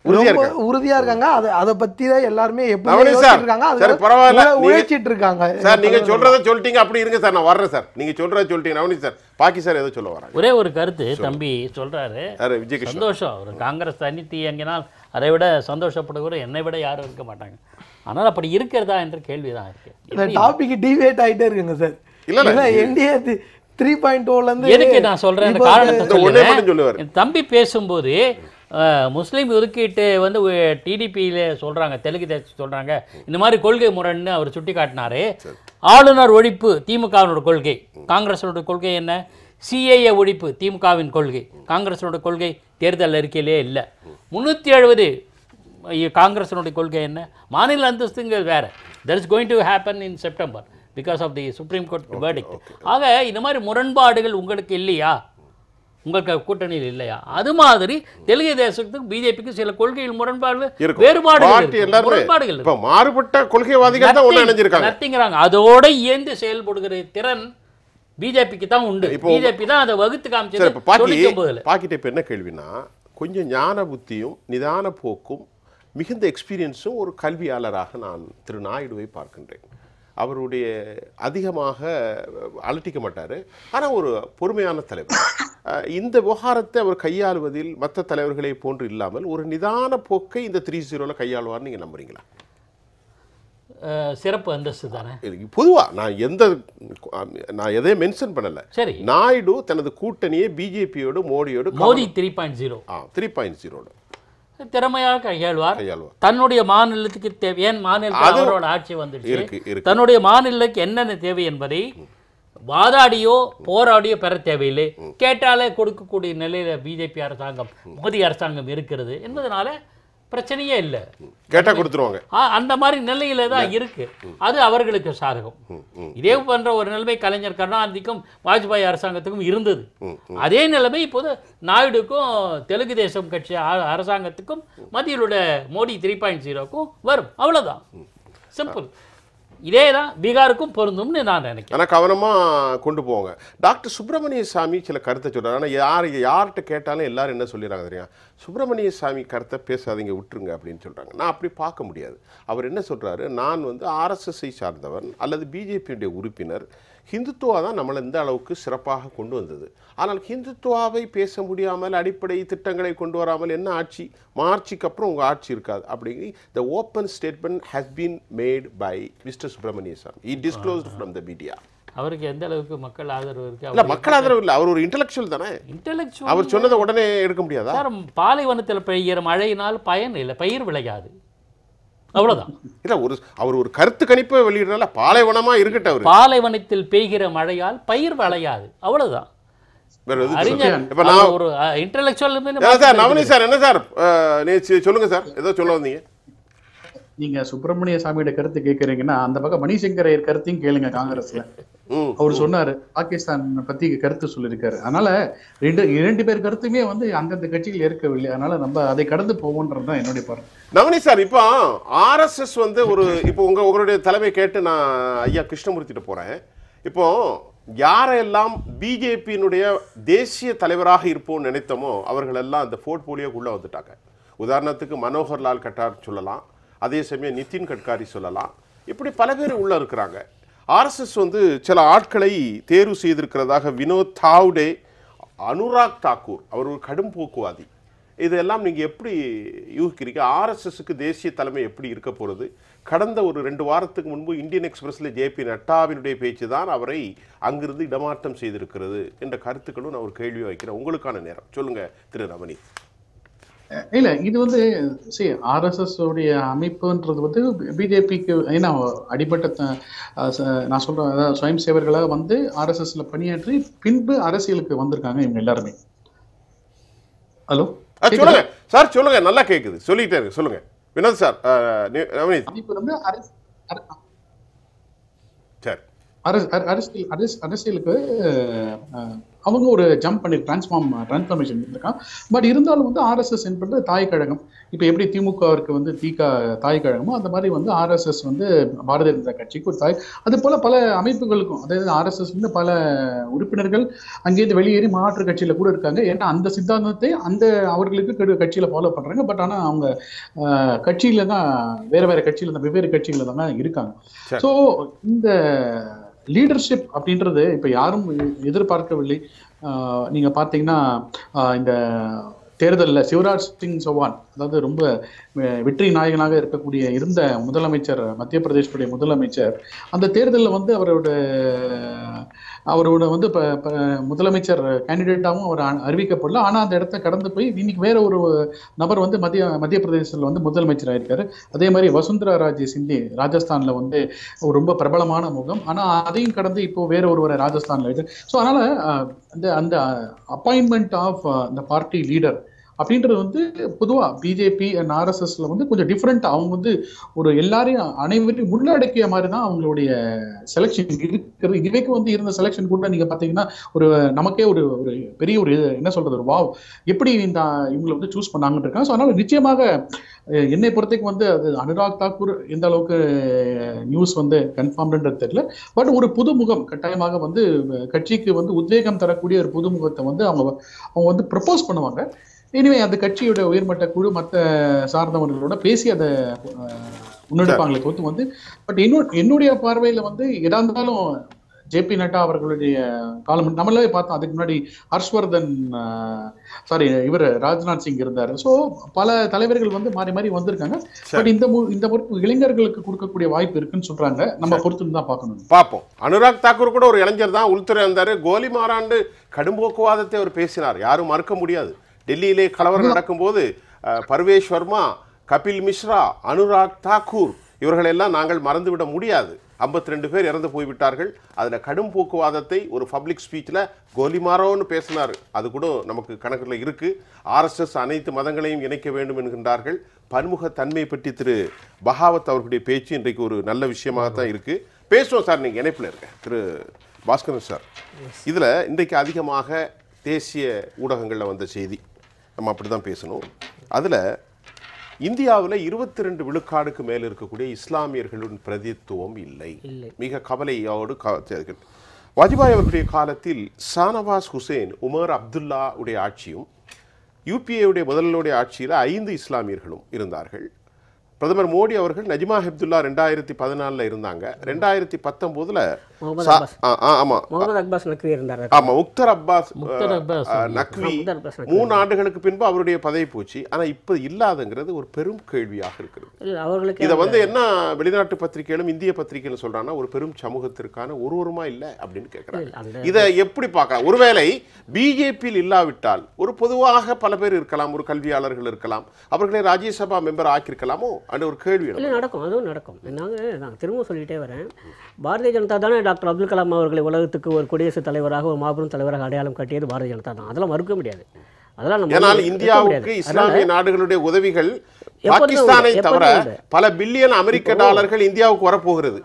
உறுதியா இருக்காங்க. உறுதியா இருக்காங்க. அது அதை பத்தி தான் எல்லாருமே எப்படி இருக்காங்க சரி, பரவாயில்ல. உழைச்சிட்டு இருக்காங்க சார் நீங்க சொல்றத சொல்லிட்டீங்க அப்படி இருங்க சார். நான் வர்றேன் சார். நீங்க சொல்றத சொல்லிட்டீங்க. நவனீத் சார். பாக்கி சார் ஏதோ சொல்ல வராங்க. ஒரே ஒரு கருத்து தம்பி சொல்றாரு. விஜய் சந்தோஷம். ஒரு காங்கிரஸ் தனித்து இயங்கினால் அதை விட சந்தோஷப்படுகிற என்னை விட யாரும் இருக்க மாட்டாங்க. ஆனால் அப்படி இருக்கிறதா என்ற கேள்விதான் இருக்கு. இந்த டாபிக் டிவேட் ஆயிட்டே இருக்குங்க சார். இல்ல, என்டிஏ த்ரீ பாயிண்ட் இருந்து எதுக்கு நான் இப்போ காரணத்தை. என் தம்பி பேசும்போது முஸ்லீம் ஒதுக்கீட்டு வந்து டிடிபியில் சொல்றாங்க தெலுங்கு தேசம் சொல்றாங்க. இந்த மாதிரி கொள்கை முரண்னு அவர் சுட்டி காட்டினாரு. ஆளுநர் ஒழிப்பு திமுகவினோட கொள்கை. காங்கிரஸோட கொள்கை என்ன? சிஏஏ ஒழிப்பு திமுகவின் கொள்கை. காங்கிரஸோட கொள்கை தேர்தல் அறிக்கையிலே இல்லை. முந்நூற்றி எழுபது காங்கிரஸினுடைய கொள்கை என்ன? மாநில அந்தஸ்துங்கிறது வேற. That is going to happen in September because of the Supreme Court verdict. ஆக இந்த மாதிரி முரண்பாடுகள் உங்களுக்கு இல்லையா? உங்களுக்கு கூட்டணியில் இல்லையா? அது மாதிரி தெலுங்கு தேசத்துக்கு பிஜேபிக்கு சில கொள்கையில் இருக்கும். வேறுபாடுகள் முரண்பாடுகள் இப்ப மாறுபட்ட கொள்கைவாதிகள் தான் இணைஞ்சிருக்காங்க. நத்திங்கிறாங்க அதோட இயந்து செயல்படுகிற திறன் பிஜேபிக்கு தான் உண்டு. பிஜேபி தான் அதை வகுத்து காமிச்சது பாக்கிட்ட இப்ப என்ன கேள்வினா கொஞ்சம் ஞான புத்தியும் நிதான போக்கும் மிகுந்த எக்ஸ்பீரியன்ஸும் ஒரு கல்வியாளராக நான் திரு நாயுடுவை பார்க்கின்றேன். அவருடைய அதிகமாக அலட்டிக்க மாட்டார். ஆனால் ஒரு பொறுமையான தலைவர். இந்த விவகாரத்தை அவர் கையாளுவதில் மற்ற தலைவர்களை போன்று இல்லாமல் ஒரு நிதான போக்கை இந்த த்ரீ ஜீரோவில் கையாளுவார்னு நீங்கள் நம்புறீங்களா? சிறப்பு அந்தஸ்து தானே? பொதுவாக நான் எந்த நான் எதையும் மென்ஷன் பண்ணல. சரி. நாயுடு தனது கூட்டணியை பிஜேபியோடு மோடியோடு Modi three point zero three point ஜீரோடு திறமையாக கையாள்வார். தன்னுடைய மாநிலத்துக்கு தேவை ஏன் மாநிலத்தில் அவரோட ஆட்சி வந்துடுச்சு? தன்னுடைய மாநிலத்துக்கு என்னென்ன தேவை என்பதை வாதாடியோ போராடியோ பெற தேவையில்லை. கேட்டாலே கொடுக்கக்கூடிய நிலையில பிஜேபி அரசாங்கம் மோடி அரசாங்கம் இருக்கிறது என்பதனால பிரச்சனையே இல்லை. கேட்டா கொடுத்துருவாங்க. அந்த மாதிரி நிலையில தான் இருக்கு. அது அவர்களுக்கு சாதகம். இதே போன்ற ஒரு நிலைமை கலைஞர் கருணாநிதிக்கும் வாஜ்பாய் அரசாங்கத்துக்கும் இருந்தது. அதே நிலைமை இப்போது நாயுடுக்கும் தெலுங்கு தேசம் கட்சி அரசாங்கத்துக்கும் மத்தியில் உள்ள மோடி த்ரீ பாயிண்ட் ஜீரோக்கும் வரும். அவ்வளவுதான். சிம்பிள் இதே தான் பீகாருக்கும் பொருந்தும்னு நான் நினைக்கிறேன். ஆனால் கவனமாக கொண்டு போவாங்க டாக்டர் சுப்பிரமணிய சாமி சில கருத்தை சொல்கிறார் ஆனால் யார் யார்கிட்ட கேட்டாலும் எல்லாரும் என்ன சொல்லிடுறாங்க தெரியும்? சுப்பிரமணிய சாமி கருத்தை பேசாதீங்க விட்டுருங்க அப்படின்னு சொல்கிறாங்க நான் அப்படி பார்க்க முடியாது. அவர் என்ன சொல்கிறாரு நான் வந்து ஆர்எஸ்எஸ்ஐ சார்ந்தவன் அல்லது பிஜேபியுடைய உறுப்பினர். ஹிந்துத்துவா தான் நம்மளை இந்த அளவுக்கு சிறப்பாக கொண்டு வந்தது. ஆனால் ஹிந்துத்துவாவை பேச முடியாமல் அடிப்படை திட்டங்களை கொண்டு வராமல் என்ன ஆட்சி? மார்ச்சுக்கு அப்புறம் உங்கள் ஆட்சி இருக்காது. அப்படிங்கிற the open statement has been made by mister Subramania Swamy E disclosed from the media அவருக்கு எந்த அளவுக்கு மக்கள் ஆதரவு இருக்கு? இல்ல மக்கள் ஆதரவு இல்லை. அவர் ஒரு இன்டலெக்சுவல் தானே? இன்டெலெக்சுவல் அவர் சொன்னதை உடனே எடுக்க முடியாதா? பாலைவனத்தில் பெய்கிற மழையினால் பயன் இல்லை பயிர் விளையாது. அவ்வளவுதான். இல்ல ஒரு அவர் ஒரு கருத்து கணிப்பை வெளியிடறனால பாலைவனமா இருக்கட்டும் அவர். பாலைவனத்தில் பெய்கிற மழையால் பயிர் விளையாது. அவர் ஒரு இன்டெலெக்சுவல் சார் நவனி சார் என்ன சார்? சொல்லுங்க சார். ஏதோ சொல்ல வந்தீங்க. நீங்க சுப்பிரமணிய சாமியோட கருத்து கேக்குறீங்கன்னா அந்த பக்கம் மணிசங்கர் ஐயர் கருத்தையும் கேளுங்க காங்கிரஸ்ல. அவர் சொன்னாரு பாகிஸ்தான் பத்தி கருத்து சொல்லியிருக்காரு. அதனால ரெண்டு இரண்டு பேர் கருத்துமே வந்து அந்தந்த கட்சிகள் இருக்கவில்லை அதனால நம்ம அதை கடந்து போவோன்றது தான் என்னுடைய பார்வை. நவனி சார் இப்போ ஆர்எஸ்எஸ் வந்து ஒரு இப்போ உங்க உங்களுடைய தலைமை கேட்டு நான் ஐயா கிருஷ்ணமூர்த்திட்ட போறேன். இப்போ யாரெல்லாம் பிஜேபியினுடைய தேசிய தலைவராக இருப்போம்னு நினைத்தோமோ அவர்களெல்லாம் அந்த போர்ட்போலியோக்குள்ளே வந்துட்டாங்க. உதாரணத்துக்கு மனோகர் லால் கட்டார் சொல்லலாம். அதே சமயம் நிதின் கட்காரி சொல்லலாம். இப்படி பல பேர் உள்ள இருக்கிறாங்க. ஆர்எஸ்எஸ் வந்து சில ஆட்களை தேர்வு செய்திருக்கிறதாக வினோத் தாவ்டே அனுராக் தாக்கூர் அவர் ஒரு கடும் போக்குவாதி. இதெல்லாம் நீங்கள் எப்படி யூகிக்கிறீங்க? ஆர்எஸ்எஸ்க்கு தேசிய தலைமை எப்படி இருக்க போகிறது கடந்த ஒரு ரெண்டு வாரத்துக்கு முன்பு இந்தியன் எக்ஸ்பிரஸில் ஜேபி நட்டாவினுடைய பேச்சு தான் அவரை அங்கிருந்து இடமாற்றம் செய்திருக்கிறது என்ற கருத்துக்களும் நான் ஒரு கேள்வி வைக்கிறேன். உங்களுக்கான நேரம். சொல்லுங்கள் திரு ரமணி. இல்ல இது வந்து சரி ஆர்எஸ்எஸ் உடைய அமைப்புன்றது வந்து பிஜேபிக்கு ஏன்னா அடிப்பட்ட நான் சொல்றேன் அதாவது சுயம் சேவர்களாக வந்து ஆர்எஸ்எஸ்ல பணியாற்றி பின்பு அரசியலுக்கு வந்திருக்காங்க இவங்க எல்லாருமே. ஹலோ? சொல்லுங்க. சார் சொல்லுங்க. நல்லா கேட்குது சொல்லிட்டே இருக்கு சொல்லுங்க. வினோத் சார் அமைப்பு வந்து அரசியல் அரசு அரசியலுக்கு அவங்க ஒரு ஜம்ப் பண்ணி டிரான்ஸ்ஃபார்ம் டிரான்ஸ்ஃபார்மேஷன் இருக்கான் பட் இருந்தாலும் வந்து ஆர்எஸ்எஸ் என்பது தாய் கழகம் இப்போ எப்படி திமுகவிற்கு வந்து தீகா தாய் கழகமோ அந்த மாதிரி வந்து ஆர்எஸ்எஸ் வந்து பாரதிய ஜனதா கட்சிக்கு ஒரு தாய். அது போல பல அமைப்புகளுக்கும் அதாவது ஆர்எஸ்எஸ் வந்து பல உறுப்பினர்கள் அங்கேருந்து வெளியேறி மாற்று கட்சியில கூட இருக்காங்க. ஏன்னா அந்த சித்தாந்தத்தை அந்த அவர்களுக்கு கெடு- கட்சியில ஃபாலோ பண்றாங்க. பட் ஆனா அவங்க கட்சியில தான் வேற வேற கட்சியில தான் வெவ்வேறு கட்சியில தான் இருக்காங்க. ஸோ இந்த லீடர்ஷிப் அப்படின்றது இப்போ யாரும் எதிர்பார்க்கவில்லை. நீங்கள் பார்த்தீங்கன்னா இந்த தேர்தலில் சிவராஜ் சிங் சௌஹான் அதாவது ரொம்ப வெற்றி நாயகனாக இருக்கக்கூடிய இருந்த முதலமைச்சர் மத்திய பிரதேசத்துடைய முதலமைச்சர் அந்த தேர்தலில் வந்து அவரோட அவரோட வந்து இப்போ முதலமைச்சர் கேண்டிடேட்டாகவும் அவர் அறிவிக்கப்படல. ஆனால் அந்த இடத்த கடந்து போய் இன்னைக்கு வேற ஒரு நபர் வந்து மத்திய மத்திய பிரதேசத்தில் வந்து முதலமைச்சர் ஆயிருக்காரு. அதே மாதிரி வசுந்தரா ராஜே சிந்தி ராஜஸ்தானில் வந்து ஒரு ரொம்ப பிரபலமான முகம். ஆனால் அதையும் கடந்து இப்போ வேற ஒருவரை ராஜஸ்தானில் இருக்கு. ஸோ அதனால் அந்த அந்த அப்பாயின்மெண்ட் ஆஃப் அந்த பார்ட்டி லீடர் அப்படின்றது வந்து பொதுவாக பிஜேபி அண்ட் ஆர்எஸ்எஸ்ல வந்து கொஞ்சம் டிஃப்ரெண்ட் அவங்க வந்து ஒரு எல்லாரையும் அனைவரையும் உள்ளடக்கிய மாதிரி தான் அவங்களுடைய செலெக்ஷன் இருக்கிறது இதுவரைக்கும் வந்து இருந்த செலெக்ஷன் கூட நீங்க பாத்தீங்கன்னா ஒரு நமக்கே ஒரு ஒரு பெரிய ஒரு என்ன சொல்றது ஒரு வாவ் எப்படி இந்த இவங்களை வந்து சூஸ் பண்ணாங்கன்னு இருக்காங்க. ஸோ அதனால நிச்சயமாக என்னை பொறுத்தவரைக்கும் வந்து அது அனுராக் தாக்கூர் எந்த அளவுக்கு நியூஸ் வந்து கன்ஃபார்ம்ன்றது தெரியல. பட் ஒரு புதுமுகம் கட்டாயமாக வந்து கட்சிக்கு வந்து உத்வேகம் தரக்கூடிய ஒரு புதுமுகத்தை வந்து அவங்க அவங்க வந்து ப்ரப்போஸ் பண்ணுவாங்க. இனிமே அந்த கட்சியோட உயர்மட்ட குழு மற்ற சார்ந்தவர்களோட பேசி அதை முன்னெடுப்பாங்களே தவிர்த்து வந்து பட் இன்னும் என்னுடைய பார்வையில வந்து எதா இருந்தாலும் ஜேபி நட்டா அவர்களுடைய காலம் நம்மளே பார்த்தோம் அதுக்கு முன்னாடி ஹர்ஷ்வர்தன் சாரி இவர் ராஜ்நாத் சிங் இருந்தாரு. ஸோ பல தலைவர்கள் வந்து மாறி மாறி வந்திருக்காங்க. பட் இந்த மு- இந்த பொறுப்பு இளைஞர்களுக்கு கொடுக்கக்கூடிய வாய்ப்பு இருக்குன்னு சொல்றாங்க. நம்ம பொறுத்து தான் பார்க்கணும். பார்ப்போம். அனுராக் தாக்கூர் கூட ஒரு இளைஞர் தான் உள்துறை வந்தார். கோலி மாறாண்டு கடும்போக்குவாதத்தை அவர் பேசினார். யாரும் மறுக்க முடியாது. டெல்லியிலே கலவரம் நடக்கும்போது பர்வேஷ் வர்மா கபில் மிஸ்ரா அனுராக் தாக்கூர் இவர்களெல்லாம் நாங்கள் மறந்துவிட முடியாது. ஐம்பத்தி ரெண்டு பேர் இறந்து போய்விட்டார்கள். அதில் கடும் போக்குவாதத்தை ஒரு பப்ளிக் ஸ்பீச்சில் கோலிமாரோன்னு பேசினார். அது கூட நமக்கு கணக்கில் இருக்கு. ஆர்எஸ்எஸ் அனைத்து மதங்களையும் இணைக்க வேண்டும் என்கின்றார்கள். பன்முகத்தன்மை பற்றி திரு பகாவத் அவர்களுடைய பேச்சு இன்றைக்கு ஒரு நல்ல விஷயமாக தான் இருக்கு. பேசுவோம் சார் நீங்கள் இணைப்பில் இருக்க திரு பாஸ்கரன் சார். இதில் இன்றைக்கு அதிகமாக தேசிய ஊடகங்களில் வந்த செய்தி. நம்ம அப்படி தான் பேசணும். அதில் இந்தியாவில் இருபத்தி ரெண்டு விழுக்காடுக்கு மேல் இருக்கக்கூடிய இஸ்லாமியர்களின் பிரதித்துவம் இல்லை. மிக கவலையோடு. வாஜ்பாய் அவர்களுடைய காலத்தில் ஷானவாஸ் ஹுசேன் உமர் அப்துல்லா உடைய ஆட்சியும் யூபிஏவுடைய முதல்வருடைய ஆட்சியில் ஐந்து இஸ்லாமியர்களும் இருந்தார்கள். பிரதமர் மோடி அவர்கள் நஜ்மா ஹெப்துல்லா ரெண்டாயிரத்தி பதினாலில் இருந்தாங்க. ரெண்டாயிரத்தி பத்தொம்போதில் ஆமாம் முக்தர் அப்பாஸ் நக்வி. மூணு ஆண்டுகளுக்கு பின்பு அவருடைய பதவி போச்சு ஆனா இப்ப இல்லாதங்கிறது ஒரு பெரும் கேள்வியாக இருக்கிறது. அவர்களுக்கு இதை வந்து என்ன வெளிநாட்டு பத்திரிகைகளும் இந்திய பத்திரிகைகளும் சொல்றாங்கன்னா ஒரு பெரும் சமூகத்திற்கான ஒருவருமா இல்ல அப்படின்னு கேட்கறாங்க இதை எப்படி பார்க்கலாம்? ஒருவேளை பிஜேபியில் இல்லாவிட்டால் ஒரு பொதுவாக பல பேர் இருக்கலாம் ஒரு கல்வியாளர்கள் இருக்கலாம். அவர்களை ராஜ்யசபா மெம்பர் ஆக்கியிருக்கலாமோ? அந்த ஒரு கேள்வி இல்லை நடக்கும். அதுவும் நடக்கும். நாங்கள் நான் திரும்ப சொல்லிட்டே வரேன். பாரதிய ஜனதா தானே டாக்டர் அப்துல் கலாம் அவர்களை உலகத்துக்கு ஒரு குடியரசுத் தலைவராக ஒரு மாபெரும் தலைவராக அடையாளம் காட்டியது பாரதிய ஜனதா தான். அதெல்லாம் மறுக்க முடியாது. அதெல்லாம் இந்தியாவுக்கு. இஸ்லாமிய நாடுகளுடைய உதவிகள் பாகிஸ்தானை தவிர. பல பில்லியன் அமெரிக்க டாலர்கள் இந்தியாவுக்கு வரப்போகிறது.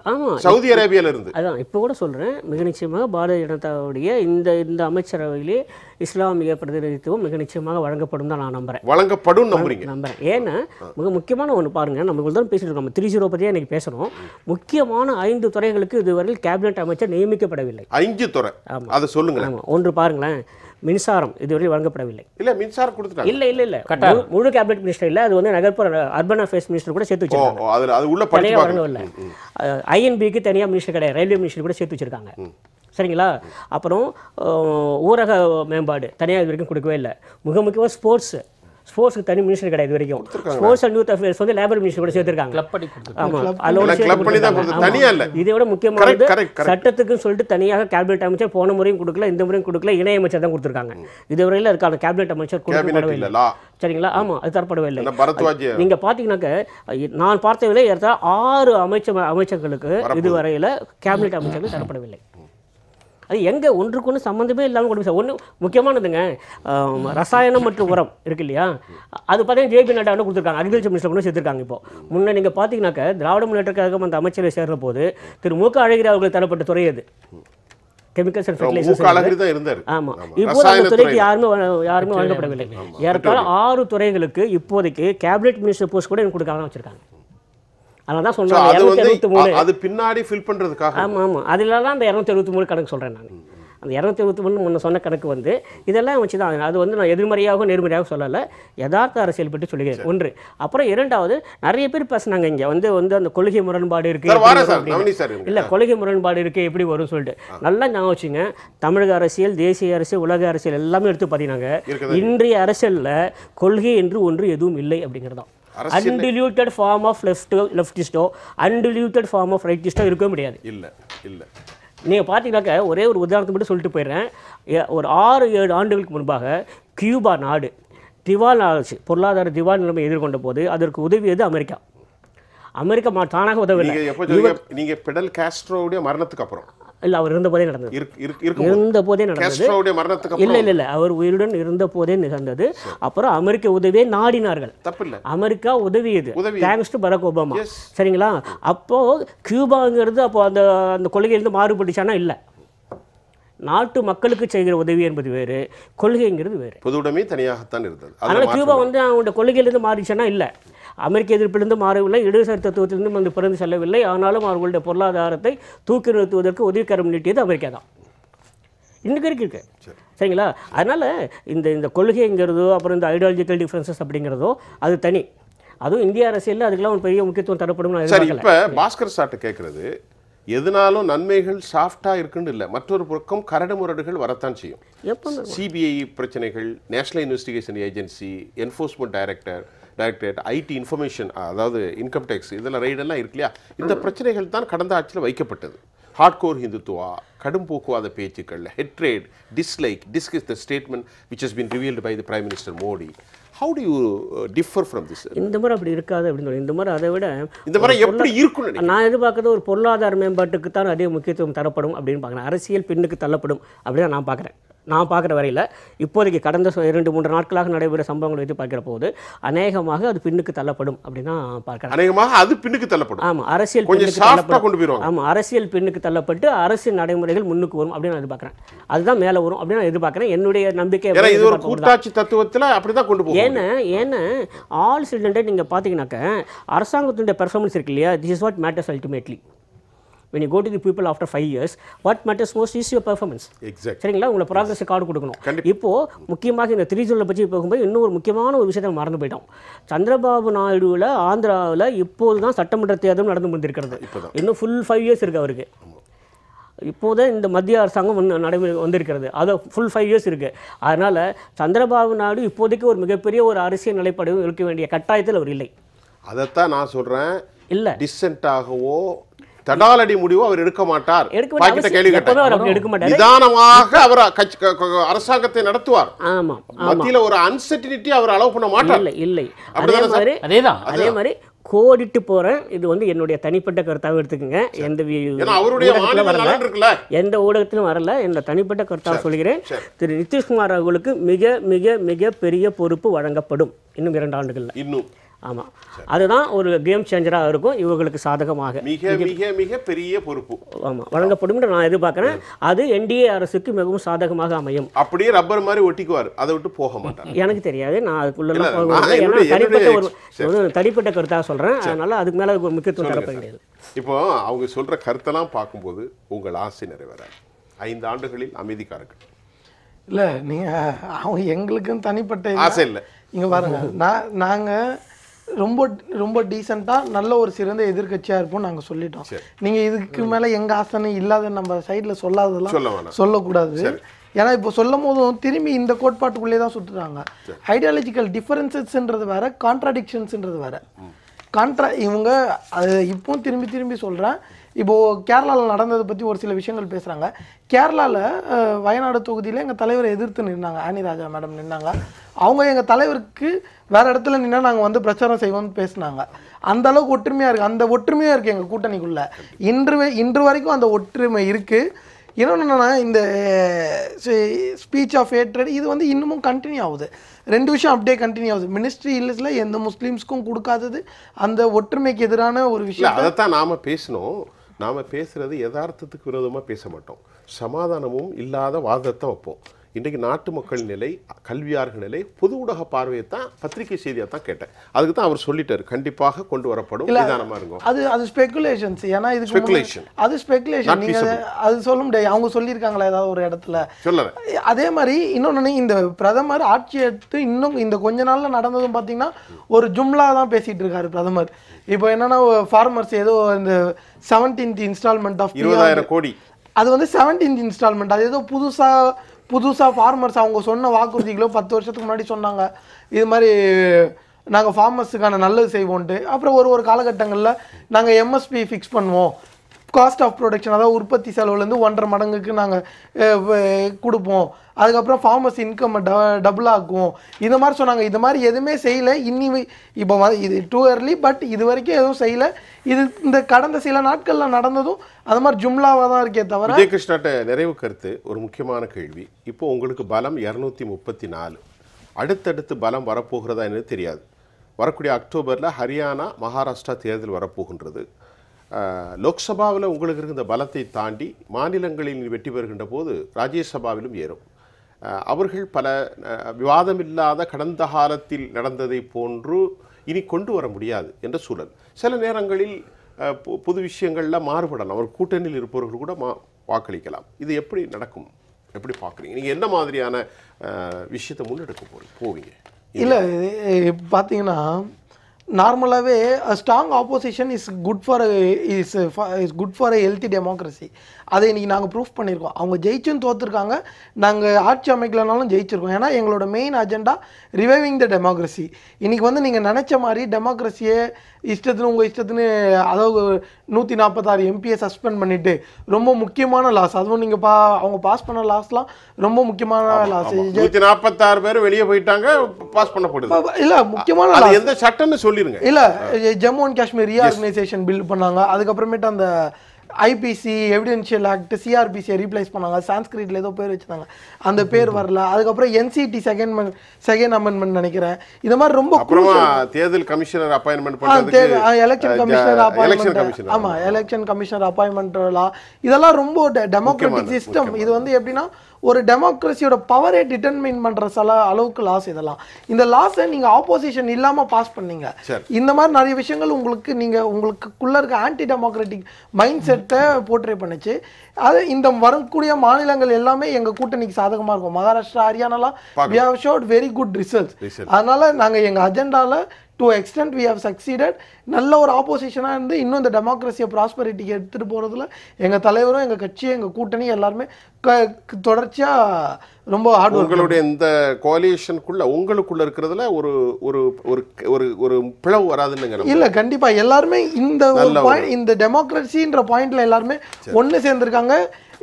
சவுதி அரேபியால இருந்து அதான் இப்போ கூட சொல்கிறேன் மிக நிச்சயமாக பாரதிய ஜனதாவுடைய இந்த இந்த அமைச்சரவையிலே இஸ்லாமிய பிரதிநிதித்துவம் மிக நிச்சயமாக வழங்கப்படும் தான் நான் நம்புறேன். வழங்கப்படும் நம்புறீங்க. நம்புறேன். ஏன்னா மிக முக்கியமான ஒன்று பாருங்க நம்ம தான் பேசிட்டு இருக்கோம் த்ரீ ஜீரோ பற்றியே இன்னைக்கு பேசணும். முக்கியமான ஐந்து துறைகளுக்கு இதுவரையில் கேபினெட் அமைச்சர் நியமிக்கப்படவில்லை. அஞ்சு துறை. அதை சொல்லுங்களேன். ஆமாம் ஒன்று பாருங்களேன். மின்சாரம் இதுவரை வழங்கப்படவில்லை. இல்ல மின்சாரம் கொடுத்துட்டாங்க. இல்லை இல்லை இல்லை. முழு- முழு கேபினெட் மினிஸ்டர் இல்லை அது வந்து நகர்ப்புற அர்பன் அஃபேர்ஸ் மினிஸ்டர் கூட சேர்த்து வச்சிருக்காங்க. அதுல அது உள்ள பார்க்கணும். வரணும் இல்லை ஐஎன்பிக்கு தனியாக மினிஸ்டர் கிடையாது ரயில்வே மினிஸ்டர் கூட சேர்த்து வச்சிருக்காங்க. சரிங்களா? அப்புறம் ஊரக மேம்பாடு தனியாக இது வரைக்கும் கொடுக்கவே இல்லை. மிக முக்கியமாக ஸ்போர்ட்ஸ் ஸ்போர்ட்ஸ்க்கு தனி மினிஸ்டர் கிடையாது வரைக்கும். ஸ்போர்ட்ஸ் அண்ட் யூத் அஃபேர்ஸ் வந்து லேபர் மினிஸ்டர் கூட சேர்த்திருக்காங்க. இதை விட முக்கியமானது. சட்டத்துக்குன்னு சொல்லிட்டு தனியாக கேபினெட் அமைச்சர் போன முறையும் கொடுக்கல இந்த முறையும் கொடுக்கல இணை அமைச்சர் தான் கொடுத்துருக்காங்க. இதுவரையில் இருக்கான கேபினெட் அமைச்சர் கேபினெட் கொடுக்கப்படவே இல்ல சரிங்களா? ஆமா அது தரப்படவே இல்லை. நீங்க பாத்தீங்கன்னாக்க இ- நான் பார்த்ததில் ஏற்ற ஆறு அமைச்சர் அமைச்சர்களுக்கு இதுவரையில கேபினெட் அமைச்சர்கள் தரப்படவில்லை. அது எங்க ஒன்றுக்கு ஒன்று சம்மந்தமே இல்லாமல் கொண்டு போய் ஒன்று முக்கியமானதுங்க ரசாயனம் மற்றும் உரம் இருக்கு இல்லையா? அது பார்த்தீங்கன்னா ஜேபி நட்டா வந்து கொடுத்துருக்காங்க. அக்ரிகல்ச்சர் மினிஸ்டர் கூட சேர்த்துருக்காங்க இப்போ. முன்ன நீங்க பார்த்தீங்கன்னாக்க திராவிட முன்னேற்ற கழகம் அந்த அமைச்சரை சேர்ற போது திரு மு க அழகிரி அவர்களுக்கு தரப்பட்ட துறை அது கெமிக்கல்ஸ் அண்ட் ஃபெர்டிலைசர்ஸ் மூக்க அழகிரி தான் இருந்தாரு. ஆமா. ஆமா. இப்போது அந்த துறைக்கு. யாருமே யாருமே வழங்கப்படவில்லை. ஏறத்தாழ ஆறு துறைகளுக்கு இப்போதைக்கு கேபினெட் மினிஸ்டர் போஸ்ட் கூட எனக்கு கொடுக்காம வச்சிருக்காங்க அதனால தான் சொன்னாங்க. இரநூத்தி அறுபத்தி மூணு. அது பின்னாடி ஃபில் பண்றதுக்காக. ஆமா ஆமா அதில் தான் அந்த இரநூத்தி அறுபத்தி மூணு கணக்கு சொல்றேன் நான். அந்த இரநூத்தி அறுபத்தி மூணு முன்ன சொன்ன கணக்கு வந்து இதெல்லாம் வச்சு தான் அது வந்து நான் எதிர்மறையாகவும் நேர்மறையாகவும் சொல்லலை. யதார்த்த அரசியல் பற்றி சொல்லுகிறேன் ஒன்று. அப்புறம் இரண்டாவது நிறைய பேர் பேசுனாங்க இங்க. வந்து வந்து அந்த கொள்கை முரண்பாடு இருக்கு சார் எப்படி வாரேன் வரும் சார். அப்படின்னு. நவனி சார் இருங்க. இல்ல கொள்கை முரண்பாடு இருக்கு எப்படி வரும் சொல்லிட்டு. நல்லா ஞாபகம் வச்சுங்க. தமிழக அரசியல் தேசிய அரசியல் உலக அரசியல் எல்லாமே எடுத்து பார்த்தீங்கன்னாங்க இருக்குதா? இன்றைய அரசியல்ல கொள்கை என்று ஒன்று எதுவும் இல்லை அப்படிங்கிறதான் அன்டில்யூட்டட் ஃபார்ம் ஆஃப் லெஃப்ட் லெஃப்டிஸ்டோ அன்டில்யூட்டட் ஃபார்ம் ஆஃப் ரைட்டிஸ்டோ இருக்கவே முடியாது. இல்ல இல்ல. நீங்கள் பார்த்தீங்கன்னாக்க ஒரே ஒரு உதாரணத்தை மட்டும் சொல்லிட்டு போயிடுறேன். ஒரு ஆறு ஏழு ஆண்டுகளுக்கு முன்பாக கியூபா நாடு திவால் ஆச்சு பொருளாதார திவால் நிலைமை எதிர்கொண்ட போது அதற்கு உதவியது அமெரிக்கா. அமெரிக்கா தானாக உதவலை நீங்க எப்போ சொல்லுங்க நீங்க பெடல் காஸ்ட்ரோவுடைய மரணத்துக்கு அப்புறம். இல்லை அவர் இருந்த போதே நடந்தது. இருக்கு இருக்கு இருக்கும் இருந்த போதே நடந்தது. மரணத்துக்கு இல்லை இல்லை இல்லை அவர் உயிருடன் இருந்த போதே நிகழ்ந்தது அப்புறம் அமெரிக்க உதவியை நாடினார்கள். தப்பு இல்ல அமெரிக்கா உதவியது. Thanks to Barack Obama. சரிங்களா? அப்போ கியூபாங்கிறது அப்போ அந்த அந்த கொள்கையிலிருந்து மாறுபட்டுச்சானா இல்லை. நாட்டு மக்களுக்கு செய்கிற உதவி என்பது வேறு கொள்கைங்கிறது வேறு. பொதுவுடைமை தனியாகத்தான் இருந்தது. அதனால் கியூபா வந்து அவங்களோட கொள்கையிலிருந்து மாறிச்சுன்னா இல்லை. அமெரிக்க எதிர்ப்பிலிருந்து மாறவில்லை இடதுசாரி தத்துவத்திலிருந்து வந்து பிறந்து செல்லவில்லை. ஆனாலும் அவர்களுடைய பொருளாதாரத்தை தூக்கி நிறுத்துவதற்கு உதவிக்கரம் நீட்டியது அமெரிக்கா தான். இன்னைக்கு இருக்கு சரிங்களா? அதனால் இந்த இந்த கொள்கைங்கிறதோ அப்புறம் இந்த ஐடியாலஜிக்கல் டிஃப்ரென்சஸ் அப்படிங்கிறதோ அது தனி. அதுவும் இந்திய அரசியலில் அதுக்கெல்லாம் ஒரு பெரிய முக்கியத்துவம் தரப்படும் சரி இப்ப பாஸ்கர் சார்ட்ட கேட்கறது எதனாலும் நன்மைகள் சாஃப்டா இருக்குன்னு இல்லை. மற்றொரு பக்கம் கரடு முரடுகள் வரத்தான் செய்யும். சிபிஐ பிரச்சனைகள் national investigation agency enforcement director directorate IT information அதாவது இன்கம் டேக்ஸ் இதெல்லாம் ரைடெல்லாம் இருக்கு இல்லையா? இந்த பிரச்சனைகள் தான் கடந்த ஆட்சியில் வைக்கப்பட்டது. ஹார்ட்கோர் ஹிந்துத்துவா கடும் போக்குவாத பேச்சுக்கள் hatred dislike discuss the statement which has been revealed by the prime minister Modi how do you differ from this இந்த முறை அப்படி இருக்காது அப்படின்னு சொல்லி இந்த முறை அதை விட இந்த மாதிரி எப்படி நினைக்கிறீங்க? நான் எதிர்பார்க்கறது ஒரு பொருளாதார மேம்பாட்டுக்கு தான் அதிக முக்கியத்துவம் தரப்படும் அப்படின்னு பார்க்குறேன். அரசியல் பின்னுக்கு தள்ளப்படும் அப்படின்னு நான் பார்க்குறேன். நான் பார்க்குற வரையில் இப்போதைக்கு கடந்த இரண்டு மூன்று நாட்களாக நடைபெற சம்பவங்களை வைத்து பார்க்கிற போது அநேகமாக அது பின்னுக்கு தள்ளப்படும் அப்படின்னு தான் பார்க்குறேன். அநேகமாக அது பின்னுக்கு தள்ளப்படும். ஆமாம் அரசியல் கொண்டு ஆமாம் அரசியல் பின்னுக்கு தள்ளப்பட்டு அரசியல் நடைமுறைகள் முன்னுக்கு வரும் அப்படின்னு நான் எதிர்பார்க்குறேன். அதுதான் மேலே வரும் அப்படின்னு நான் எதிர்பார்க்குறேன். என்னுடைய நம்பிக்கை இது ஒரு தான். கூட்டாட்சி தத்துவத்துல அப்படிதான் கொண்டு போகும். ஏன்னா ஏன்னா ஆல் சிலிண்டர் நீங்கள் பார்த்தீங்கன்னாக்க அரசாங்கத்தினுடைய பெர்ஃபார்மன்ஸ் இருக்கு இல்லையா? This is what matters ultimately when you go to the people after five years what matters is your performance. Exact சரிங்களா? உங்களை ப்ராக்ரஸ் கார்டு கொடுக்கணும். இப்போ முக்கியமாக இந்த த்ரீ ஜூனில் பற்றி போகும்போது இன்னும் ஒரு முக்கியமான ஒரு விஷயத்தை மறந்து போயிட்டோம். சந்திரபாபு நாயுடுவில் ஆந்திராவில் இப்போது தான் சட்டமன்ற தேர்தல் நடந்து கொண்டிருக்கிறது. இன்னும் ஃபுல் ஃபைவ் இயர்ஸ் இருக்கு அவருக்கு. இப்போதே இந்த மத்திய அரசாங்கம் நடைமுறை வந்திருக்கிறது. அது ஃபுல் ஃபைவ் இயர்ஸ் இருக்குது அதனால் சந்திரபாபு நாயுடு இப்போதைக்கு ஒரு மிகப்பெரிய ஒரு அரசியல் நிலைப்பாடு இருக்க வேண்டிய கட்டாயத்தில் அவர் இல்லை. அதைத்தான் நான் சொல்றேன். இல்லை. டிசென்ட்டாகவோ தடாலடி முடிவோ அவர் எடுக்க மாட்டார். கேள்வி மாட்டாரு. நிதானமாக அவர் அரசாங்கத்தை நடத்துவார். ஆமாம் மத்தியில ஒரு அன்சர்டினிட்டி அவர் அலோவ் பண்ண மாட்டார். இல்லை இல்லை. அதே அப்படிதானே சார்? மாதிரி அதேதான். அதே மாதிரி கோடிட்டு போகிறேன் இது வந்து என்னுடைய தனிப்பட்ட கருத்தாக எடுத்துக்கோங்க. எந்த அவருடைய வரல. எந்த ஊடகத்திலும் வரல. என்ற தனிப்பட்ட கருத்தாக சொல்கிறேன். திரு நிதிஷ்குமார் அவர்களுக்கு மிக மிக மிக பெரிய பொறுப்பு வழங்கப்படும். இன்னும் இரண்டு ஆண்டுகளில். இன்னும். ஆமாம் அதுதான் ஒரு கேம் சேஞ்சராக இருக்கும். இவர்களுக்கு சாதகமாக. மிக மிக மிக பெரிய பொறுப்பு. ஆமாம் வழங்கப்படும் நான் எதிர்பார்க்குறேன். அது என்டிஏ அரசுக்கு மிகவும் சாதகமாக அமையும். அப்படியே ரப்பர் மாதிரி ஒட்டிக்குவார். அதை விட்டு போக மாட்டார். எனக்கு தெரியாது. நான் அதுக்குள்ளெல்லாம் போக. ஏன்னா தனிப்பட்ட ஒரு தனிப்பட்ட கருத்தாக சொல்கிறேன் அதனால அதுக்கு மேலே ஒரு முக்கியத்துவம் தரப்பட கிடையாது இப்போ அவங்க சொல்ற கருத்தெல்லாம் பார்க்கும்போது உங்கள் ஆசை நிறைவேறாது. ஐந்து ஆண்டுகளில் அமைதிக்காரர்கள். இல்லை நீங்கள் அவங்க எங்களுக்கும் தனிப்பட்ட ஆசை இல்லை. இங்க பாருங்க. நான் நாங்க ரொம்ப ரொம்ப டீசெண்டாக நல்ல ஒரு சிறந்த எதிர்க்கட்சியா இருப்போம் நாங்க சொல்லிட்டோம். நீங்க இதுக்கு மேல எங்க ஆசனை இல்லாத நம்ம சைடுல சொல்ல சொல்லாததெல்லாம். சொல்லக்கூடாது. ஏன்னா இப்போ சொல்லும் போதும் திரும்பி இந்த கோட்பாட்டுக்குள்ளே தான் சுற்றுறாங்க ஐடியாலஜிக்கல் டிஃபரன்சஸ்ன்றது வேற கான்ட்ராடிக்ஷன்ஸ்ன்றது வேற. கான்ட்ரா இவங்க அது இப்பவும் திரும்பி திரும்பி சொல்றேன். இப்போ கேரளாவில் நடந்ததை பத்தி ஒரு சில விஷயங்கள் பேசுறாங்க. கேரளால அஹ், வயநாடு தொகுதியில எங்க தலைவரை எதிர்த்து நின்னாங்க. ஆனி ராஜா மேடம் நின்னாங்க. அவங்க எங்க தலைவருக்கு வேற இடத்துல நின்னா நாங்க வந்து பிரச்சாரம் செய்வோம்னு பேசுனாங்க. அந்த அளவுக்கு ஒற்றுமையா இருக்கு. அந்த ஒற்றுமையா இருக்கு எங்க கூட்டணிக்குள்ள. இன்று இன்று வரைக்கும் அந்த ஒற்றுமை இருக்கு. இன்னொன்று என்னன்னா இந்த ஸ்பீச் ஆஃப் ஹேட்ரட் இது வந்து இன்னமும் கண்டினியூ ஆகுது. ரெண்டு விஷயம் அப்படியே கண்டினியூ ஆகுது. மினிஸ்ட்ரி இல்லஸில் எந்த முஸ்லீம்ஸ்க்கும் கொடுக்காதது அந்த ஒற்றுமைக்கு எதிரான ஒரு விஷயம் அதைத்தான் நாம பேசணும். நாம பேசுறது யதார்த்தத்துக்கு விரோதமா பேச மாட்டோம். சமாதானமும் இல்லாத வாதத்தை வைப்போம். இன்றைக்கு நாட்டு மக்கள் நிலை கல்வியார்கள் நிலை பொது ஊடக பார்வையை தான் பத்திரிகை செய்தியை தான் கேட்டேன். அதுக்கு தான் அவர் சொல்லிட்டாரு. கண்டிப்பாக கொண்டு வரப்படும். நிதானமா இருக்கும் அது அது ஸ்பெகுலேஷன்ஸ் ஏன்னா Speculation. முன்னாடி- அது ஸ்பெகுலேஷன் நீங்க அது சொல்ல முடியாது. அவங்க சொல்லியிருக்காங்களா ஏதாவது ஒரு இடத்துல? சொல்லலை. அதே மாதிரி இன்னொன்று இந்த பிரதமர் ஆட்சி எடுத்து இன்னும் இந்த கொஞ்ச நாள்ல நடந்ததும் பார்த்தீங்கன்னா ஒரு ஜும்லா தான் பேசிட்டு இருக்காரு பிரதமர். இப்போ என்னன்னா ஃபார்மர்ஸ் ஏதோ இந்த செவன்டீன்த் இன்ஸ்டால்மெண்ட் ஆஃப் இருபதாயிரம் கோடி. அது வந்து செவன்டீன்த் இன்ஸ்டால்மெண்ட் அது ஏதோ புதுசா புதுசா ஃபார்மர்ஸ் அவங்க சொன்ன வாக்குறுதிகளோ பத்து வருஷத்துக்கு முன்னாடி சொன்னாங்க. இது மாதிரி நாங்க ஃபார்மர்ஸுக்கான நல்லது செய்வோன்ட்டு அப்புறம் ஒரு ஒரு காலகட்டங்கள்ல நாங்க எம்எஸ்பி ஃபிக்ஸ் பண்ணுவோம். காஸ்ட் ஆஃப் ப்ரொடக்ஷன் அதாவது உற்பத்தி செலவுலேருந்து ஒன்றரை மடங்குக்கு நாங்கள் கொடுப்போம். அதுக்கப்புறம் ஃபார்மர்ஸ் இன்கம் டபுள் ஆக்குவோம் இந்த மாதிரி சொன்னாங்க. இது மாதிரி எதுவுமே செய்யலை. இன்னி இப்போ இது டூ இயர்லி பட் இது வரைக்கும் எதுவும் செய்யலை. இது இந்த கடந்த சில நாட்களில் நடந்ததும் அது மாதிரி ஜும்லாவாக தான் இருக்கே தவிர விஜயகிருஷ்ணாட்ட நிறைவு கருத்து ஒரு முக்கியமான கேள்வி. இப்போ உங்களுக்கு பலம் இரநூத்தி முப்பத்தி நாலு அடுத்தடுத்து பலம் வரப்போகிறதா என்று தெரியாது. வரக்கூடிய அக்டோபரில் ஹரியானா மகாராஷ்டிரா தேர்தல் வரப்போகின்றது. லோக்சபாவில் உங்களுக்கு இருந்த பலத்தை தாண்டி மாநிலங்களில் வெற்றி பெறுகின்ற போது ராஜ்யசபாவிலும் ஏறும். அவர்கள் பல விவாதமில்லாத கடந்த காலத்தில் நடந்ததை போன்று இனி கொண்டு வர முடியாது என்ற சூழல். சில நேரங்களில் புது விஷயங்களில் மாறுபடலாம். அவர் கூட்டணியில் இருப்பவர்கள் கூட மா வாக்களிக்கலாம். இது எப்படி நடக்கும்? எப்படி பார்க்குறீங்க? நீங்கள் என்ன மாதிரியான விஷயத்தை முன்னெடுக்க போகிறீங்க போவீங்க? இல்லை பார்த்தீங்கன்னா நார்மலாகவே strong opposition is good for is is good for a healthy democracy அதை இன்னைக்கு நாங்கள் ப்ரூஃப் பண்ணியிருக்கோம். அவங்க ஜெயிச்சும் தோத்துருக்காங்க. நாங்கள் ஆட்சி அமைக்கலனாலும் ஜெயிச்சிருக்கோம். ஏன்னா எங்களோட main agenda reviving the democracy இன்னைக்கு வந்து நீங்கள் நினச்ச மாதிரி டெமோக்ரஸியை இஷ்டத்துன்னு உங்கள் இஷ்டத்துன்னு அதாவது நூற்றி நாற்பத்தாறு எம்பியை சஸ்பெண்ட் பண்ணிட்டு ரொம்ப முக்கியமான லாஸ் அதுவும் நீங்கள் பா அவங்க பாஸ் பண்ண லாஸ்லாம் ரொம்ப முக்கியமான லாஸ் நூத்தி நாற்பத்தாறு பேர் வெளியே போயிட்டாங்க பாஸ் பண்ணப்படுது. இல்ல முக்கியமான. எந்த சட்டம்னு சொல்லிருங்க. இல்ல Jammu and Kashmir reorganisation bill பண்ணாங்க. அதுக்கப்புறமேட்டு அந்த ஐபிசி எவிடென்ஷியல் ஆக்ட் சிஆர்பிசியை ரீப்ளேஸ் பண்ணாங்க. சான்ஸ்கிரிட்ல ஏதோ பேர் வச்சிருந்தாங்க. அந்த பேர் வரல. அதுக்கப்புறம் என்சிடி செகண்ட் செகண்ட் அமெண்ட்மெண்ட் நினைக்கிறேன். இந்த மாதிரி ரொம்ப தேர்தல் commissioner appointment election commissioner election appointment commissioner ஆமா எலெக்ஷன் கமிஷனர் அப்பாயின்மெண்ட் இதெல்லாம் ரொம்ப டெமோக்ராட்டிக் சிஸ்டம் இது வந்து எப்படின்னா ஒரு டெமோக்ரஸியோட பவரை டிட்டர்மைன் பண்ற சில அளவுக்கு லாஸ் இதெல்லாம். இந்த லாஸை நீங்க ஆப்போசிஷன் இல்லாம பாஸ் பண்ணீங்க. இந்த மாதிரி நிறைய விஷயங்கள் உங்களுக்கு நீங்க உங்களுக்குள்ள இருக்க ஆன்டி டெமோக்ராட்டிக் மைண்ட் செட்டை போர்ட்ரே பண்ணுச்சு. அது இந்த வரக்கூடிய மாநிலங்கள் எல்லாமே எங்க கூட்டணிக்கு சாதகமா இருக்கும். மகாராஷ்டிரா ஹரியானாலாம் we have showed very good results. அதனால நாங்க எங்க அஜெண்டால to extent we have succeeded. நல்ல ஒரு ஆப்போசிஷனாக இருந்து இன்னும் இந்த டெமோக்ரஸியை ப்ராஸ்பரிட்டிக்கு எடுத்துகிட்டு போகிறதுல எங்கள் தலைவரும் எங்கள் கட்சி எங்கள் கூட்டணி எல்லாருமே க தொடர்ச்சியாக ரொம்ப ஹார்ட் உங்களுடைய இந்த கோலியேஷனுக்குள்ள உங்களுக்குள்ள இருக்கிறதுல ஒரு ஒரு ஒரு ஒரு ஒரு பிளவு வராதுன்னு இல்ல கண்டிப்பா எல்லாருமே இந்த இந்த டெமோக்ரஸின்ற பாயிண்ட்ல எல்லாருமே ஒண்ணு சேர்ந்திருக்காங்க.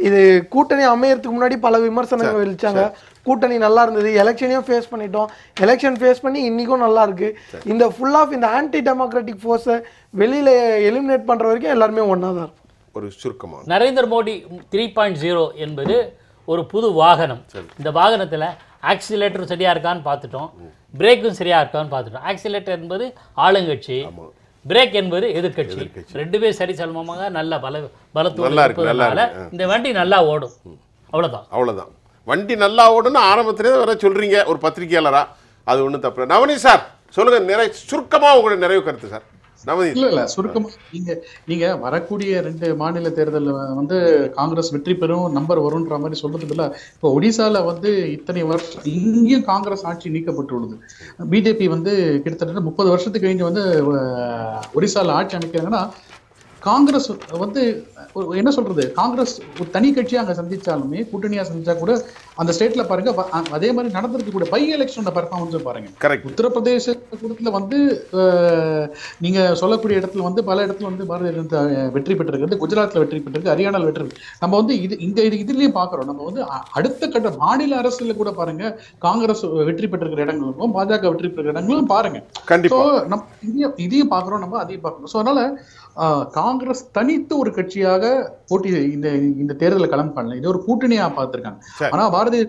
இது கூட்டணி அமையறதுக்கு முன்னாடி பல விமர்சனங்கள் வெளிச்சாங்க கூட்டணி நல்லா இருந்தது. எலெக்ஷனையும் ஃபேஸ் பண்ணிட்டோம். எலெக்ஷன் ஃபேஸ் பண்ணி இன்னைக்கும் நல்லா இருக்கு. இந்த ஃபுல் ஆஃப் இந்த ஆன்டி டெமோக்ராட்டிக் ஃபோர்ஸை வெளியில எலிமினேட் பண்ற வரைக்கும் எல்லாருமே ஒண்ணா தான் இருக்கும் ஒரு சுருக்கமான Narendra Modi three point zero என்பது ஒரு புது வாகனம். இந்த வாகனத்தில் ஆக்சிலேட்டர் சரியா இருக்கான்னு பார்த்துட்டோம். பிரேக்கும் சரியா இருக்கான்னு பார்த்துட்டோம். ஆக்சிலேட்டர் என்பது ஆளுங்கட்சி. பிரேக் என்பது எதிர்க்கட்சி. ரெண்டுமே சரி சமமாக நல்ல பல பலத்தோடு நல்லா இருக்கு, நல்லா இருப்பதனால இந்த வண்டி நல்லா ஓடும். அவ்வளவுதான். அவ்வளவுதான். வண்டி நல்லா ஓடுன்னு ஆரம்பத்திலே வர சொல்றீங்க ஒரு பத்திரிகையாளரா? அது ஒன்றும் தப்பு இல்லை. நவனி சார் சொல்லுங்க நிறை சுருக்கமாக உங்களுடைய நிறைவு கருத்து சார். நவனி. இல்ல இல்ல சுருக்கமா நீங்க நீங்க வரக்கூடிய ரெண்டு மாநில தேர்தலில் வந்து காங்கிரஸ் வெற்றி பெறும் நம்பர் வரும்ன்ற மாதிரி சொல்றதுக்கு இல்ல இப்போ ஒடிசால வந்து இத்தனை வருஷம் இங்கேயும் காங்கிரஸ் ஆட்சி நீக்கப்பட்டுள்ளது பிஜேபி வந்து கிட்டத்தட்ட முப்பது வருஷத்துக்கு கழிஞ்சு வந்து ஒடிசால ஆட்சி அமைக்கிறாங்கன்னா காங்கிரஸ் வந்து ஒரு- என்ன சொல்றது? காங்கிரஸ் ஒரு தனி கட்சியா அங்க சந்திச்சாலுமே கூட்டணியா சந்திச்சா கூட அந்த ஸ்டேட்ல பாருங்க அதே மாதிரி நடந்திருக்க கூட பை எலெக்ஷனோட பர்ஃபார்மன்ஸ் பாருங்க. கரெக்ட் உத்தரப்பிரதேச கூட்டத்துல வந்து நீங்க சொல்லக்கூடிய இடத்துல வந்து பல இடத்துல வந்து பாரதிய ஜனதா வெற்றி பெற்றிருக்கிறது குஜராத்ல வெற்றி பெற்றிருக்கு ஹரியானால வெற்றி பெற்று நம்ம வந்து இது இந்த இது இதுலயும் பாக்குறோம். நம்ம வந்து அடுத்த கட்ட மாநில அரசுல கூட பாருங்க காங்கிரஸ் வெற்றி பெற்றிருக்கிற இடங்களுக்கும் பாஜக வெற்றி பெற்றிருக்கிற இடங்களும் பாருங்க. கண்டிப்பா. நம்ம இதையும் இதையும் பாக்குறோம் நம்ம அதையும் பார்க்கணும் ஸோ அதனால காங்கிரஸ் தனித்து ஒரு கட்சியாக போட்டி இந்த இந்த தேர்தலில் களம் பண்ணல இது ஒரு கூட்டணியா பார்த்திருக்காங்க. சரி. ஆனா பாரதிய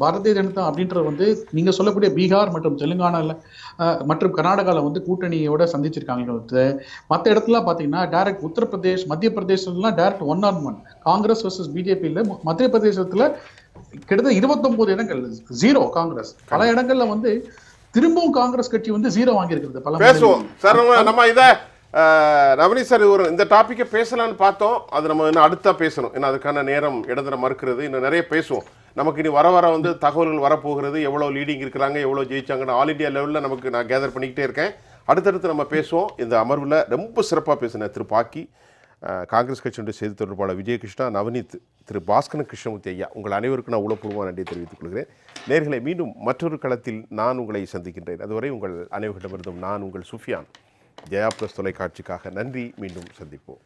பாரதிய ஜனதா அப்படின்றது வந்து நீங்க சொல்லக்கூடிய பீகார் மற்றும் தெலுங்கானால ஆஹ், மற்றும் கர்நாடகால வந்து கூட்டணியோட சந்திச்சிருக்காங்க மற்ற இடத்துல பாத்தீங்கன்னா டைரக்ட் உத்தரப்பிரதேஷ் மத்திய பிரதேசம்லாம் direct one on one Congress versus பிஜேபியில் மத்திய பிரதேசத்துல கிட்டத்தட்ட இருபத்தொன்பது இடங்கள் ஜீரோ காங்கிரஸ். பல இடங்கள்ல வந்து திரும்பவும் காங்கிரஸ் கட்சி வந்து ஜீரோ வாங்கியிருக்கிறது. பல பேசுவோம். சார் நம்ம இதை அஹ், நவனி சார் ஒரு இந்த டாப்பிக்கை பேசலாம்னு பார்த்தோம். அது நம்ம இன்னும் அடுத்தா பேசணும். ஏன்னா அதுக்கான நேரம் இடத்துல மறுக்கிறது. இன்னும் நிறைய பேசுவோம். நமக்கு இனி வர வர வந்து தகவல்கள் வரப்போகிறது. எவ்வளோ லீடிங் இருக்கிறாங்க எவ்வளோ ஜெயிச்சாங்கன்னு ஆல் இந்தியா லெவலில் நமக்கு நான் கேதர் பண்ணிக்கிட்டே இருக்கேன். அடுத்தடுத்து நம்ம பேசுவோம். இந்த அமர்வில் ரொம்ப சிறப்பாக பேசின திரு பாக்கி காங்கிரஸ் கட்சியினுடைய செய்தி தொடர்பாளர் விஜயகிருஷ்ணா நவநீத் திரு பாஸ்கரன் கிருஷ்ணமூர்த்தி ஐயா உங்கள் அனைவருக்கும் நான் உளப்பூர்வமாக நன்றி தெரிவித்துக் கொள்கிறேன். நேர்களை மீண்டும் மற்றொரு களத்தில் நான் உங்களை சந்திக்கின்றேன். அதுவரை உங்கள் அனைவரிடமிருந்தும் நான் உங்கள் சுஃபியான். ஜெயா பிளஸ் தொலைக்காட்சிக்காக நன்றி. மீண்டும் சந்திப்போம்.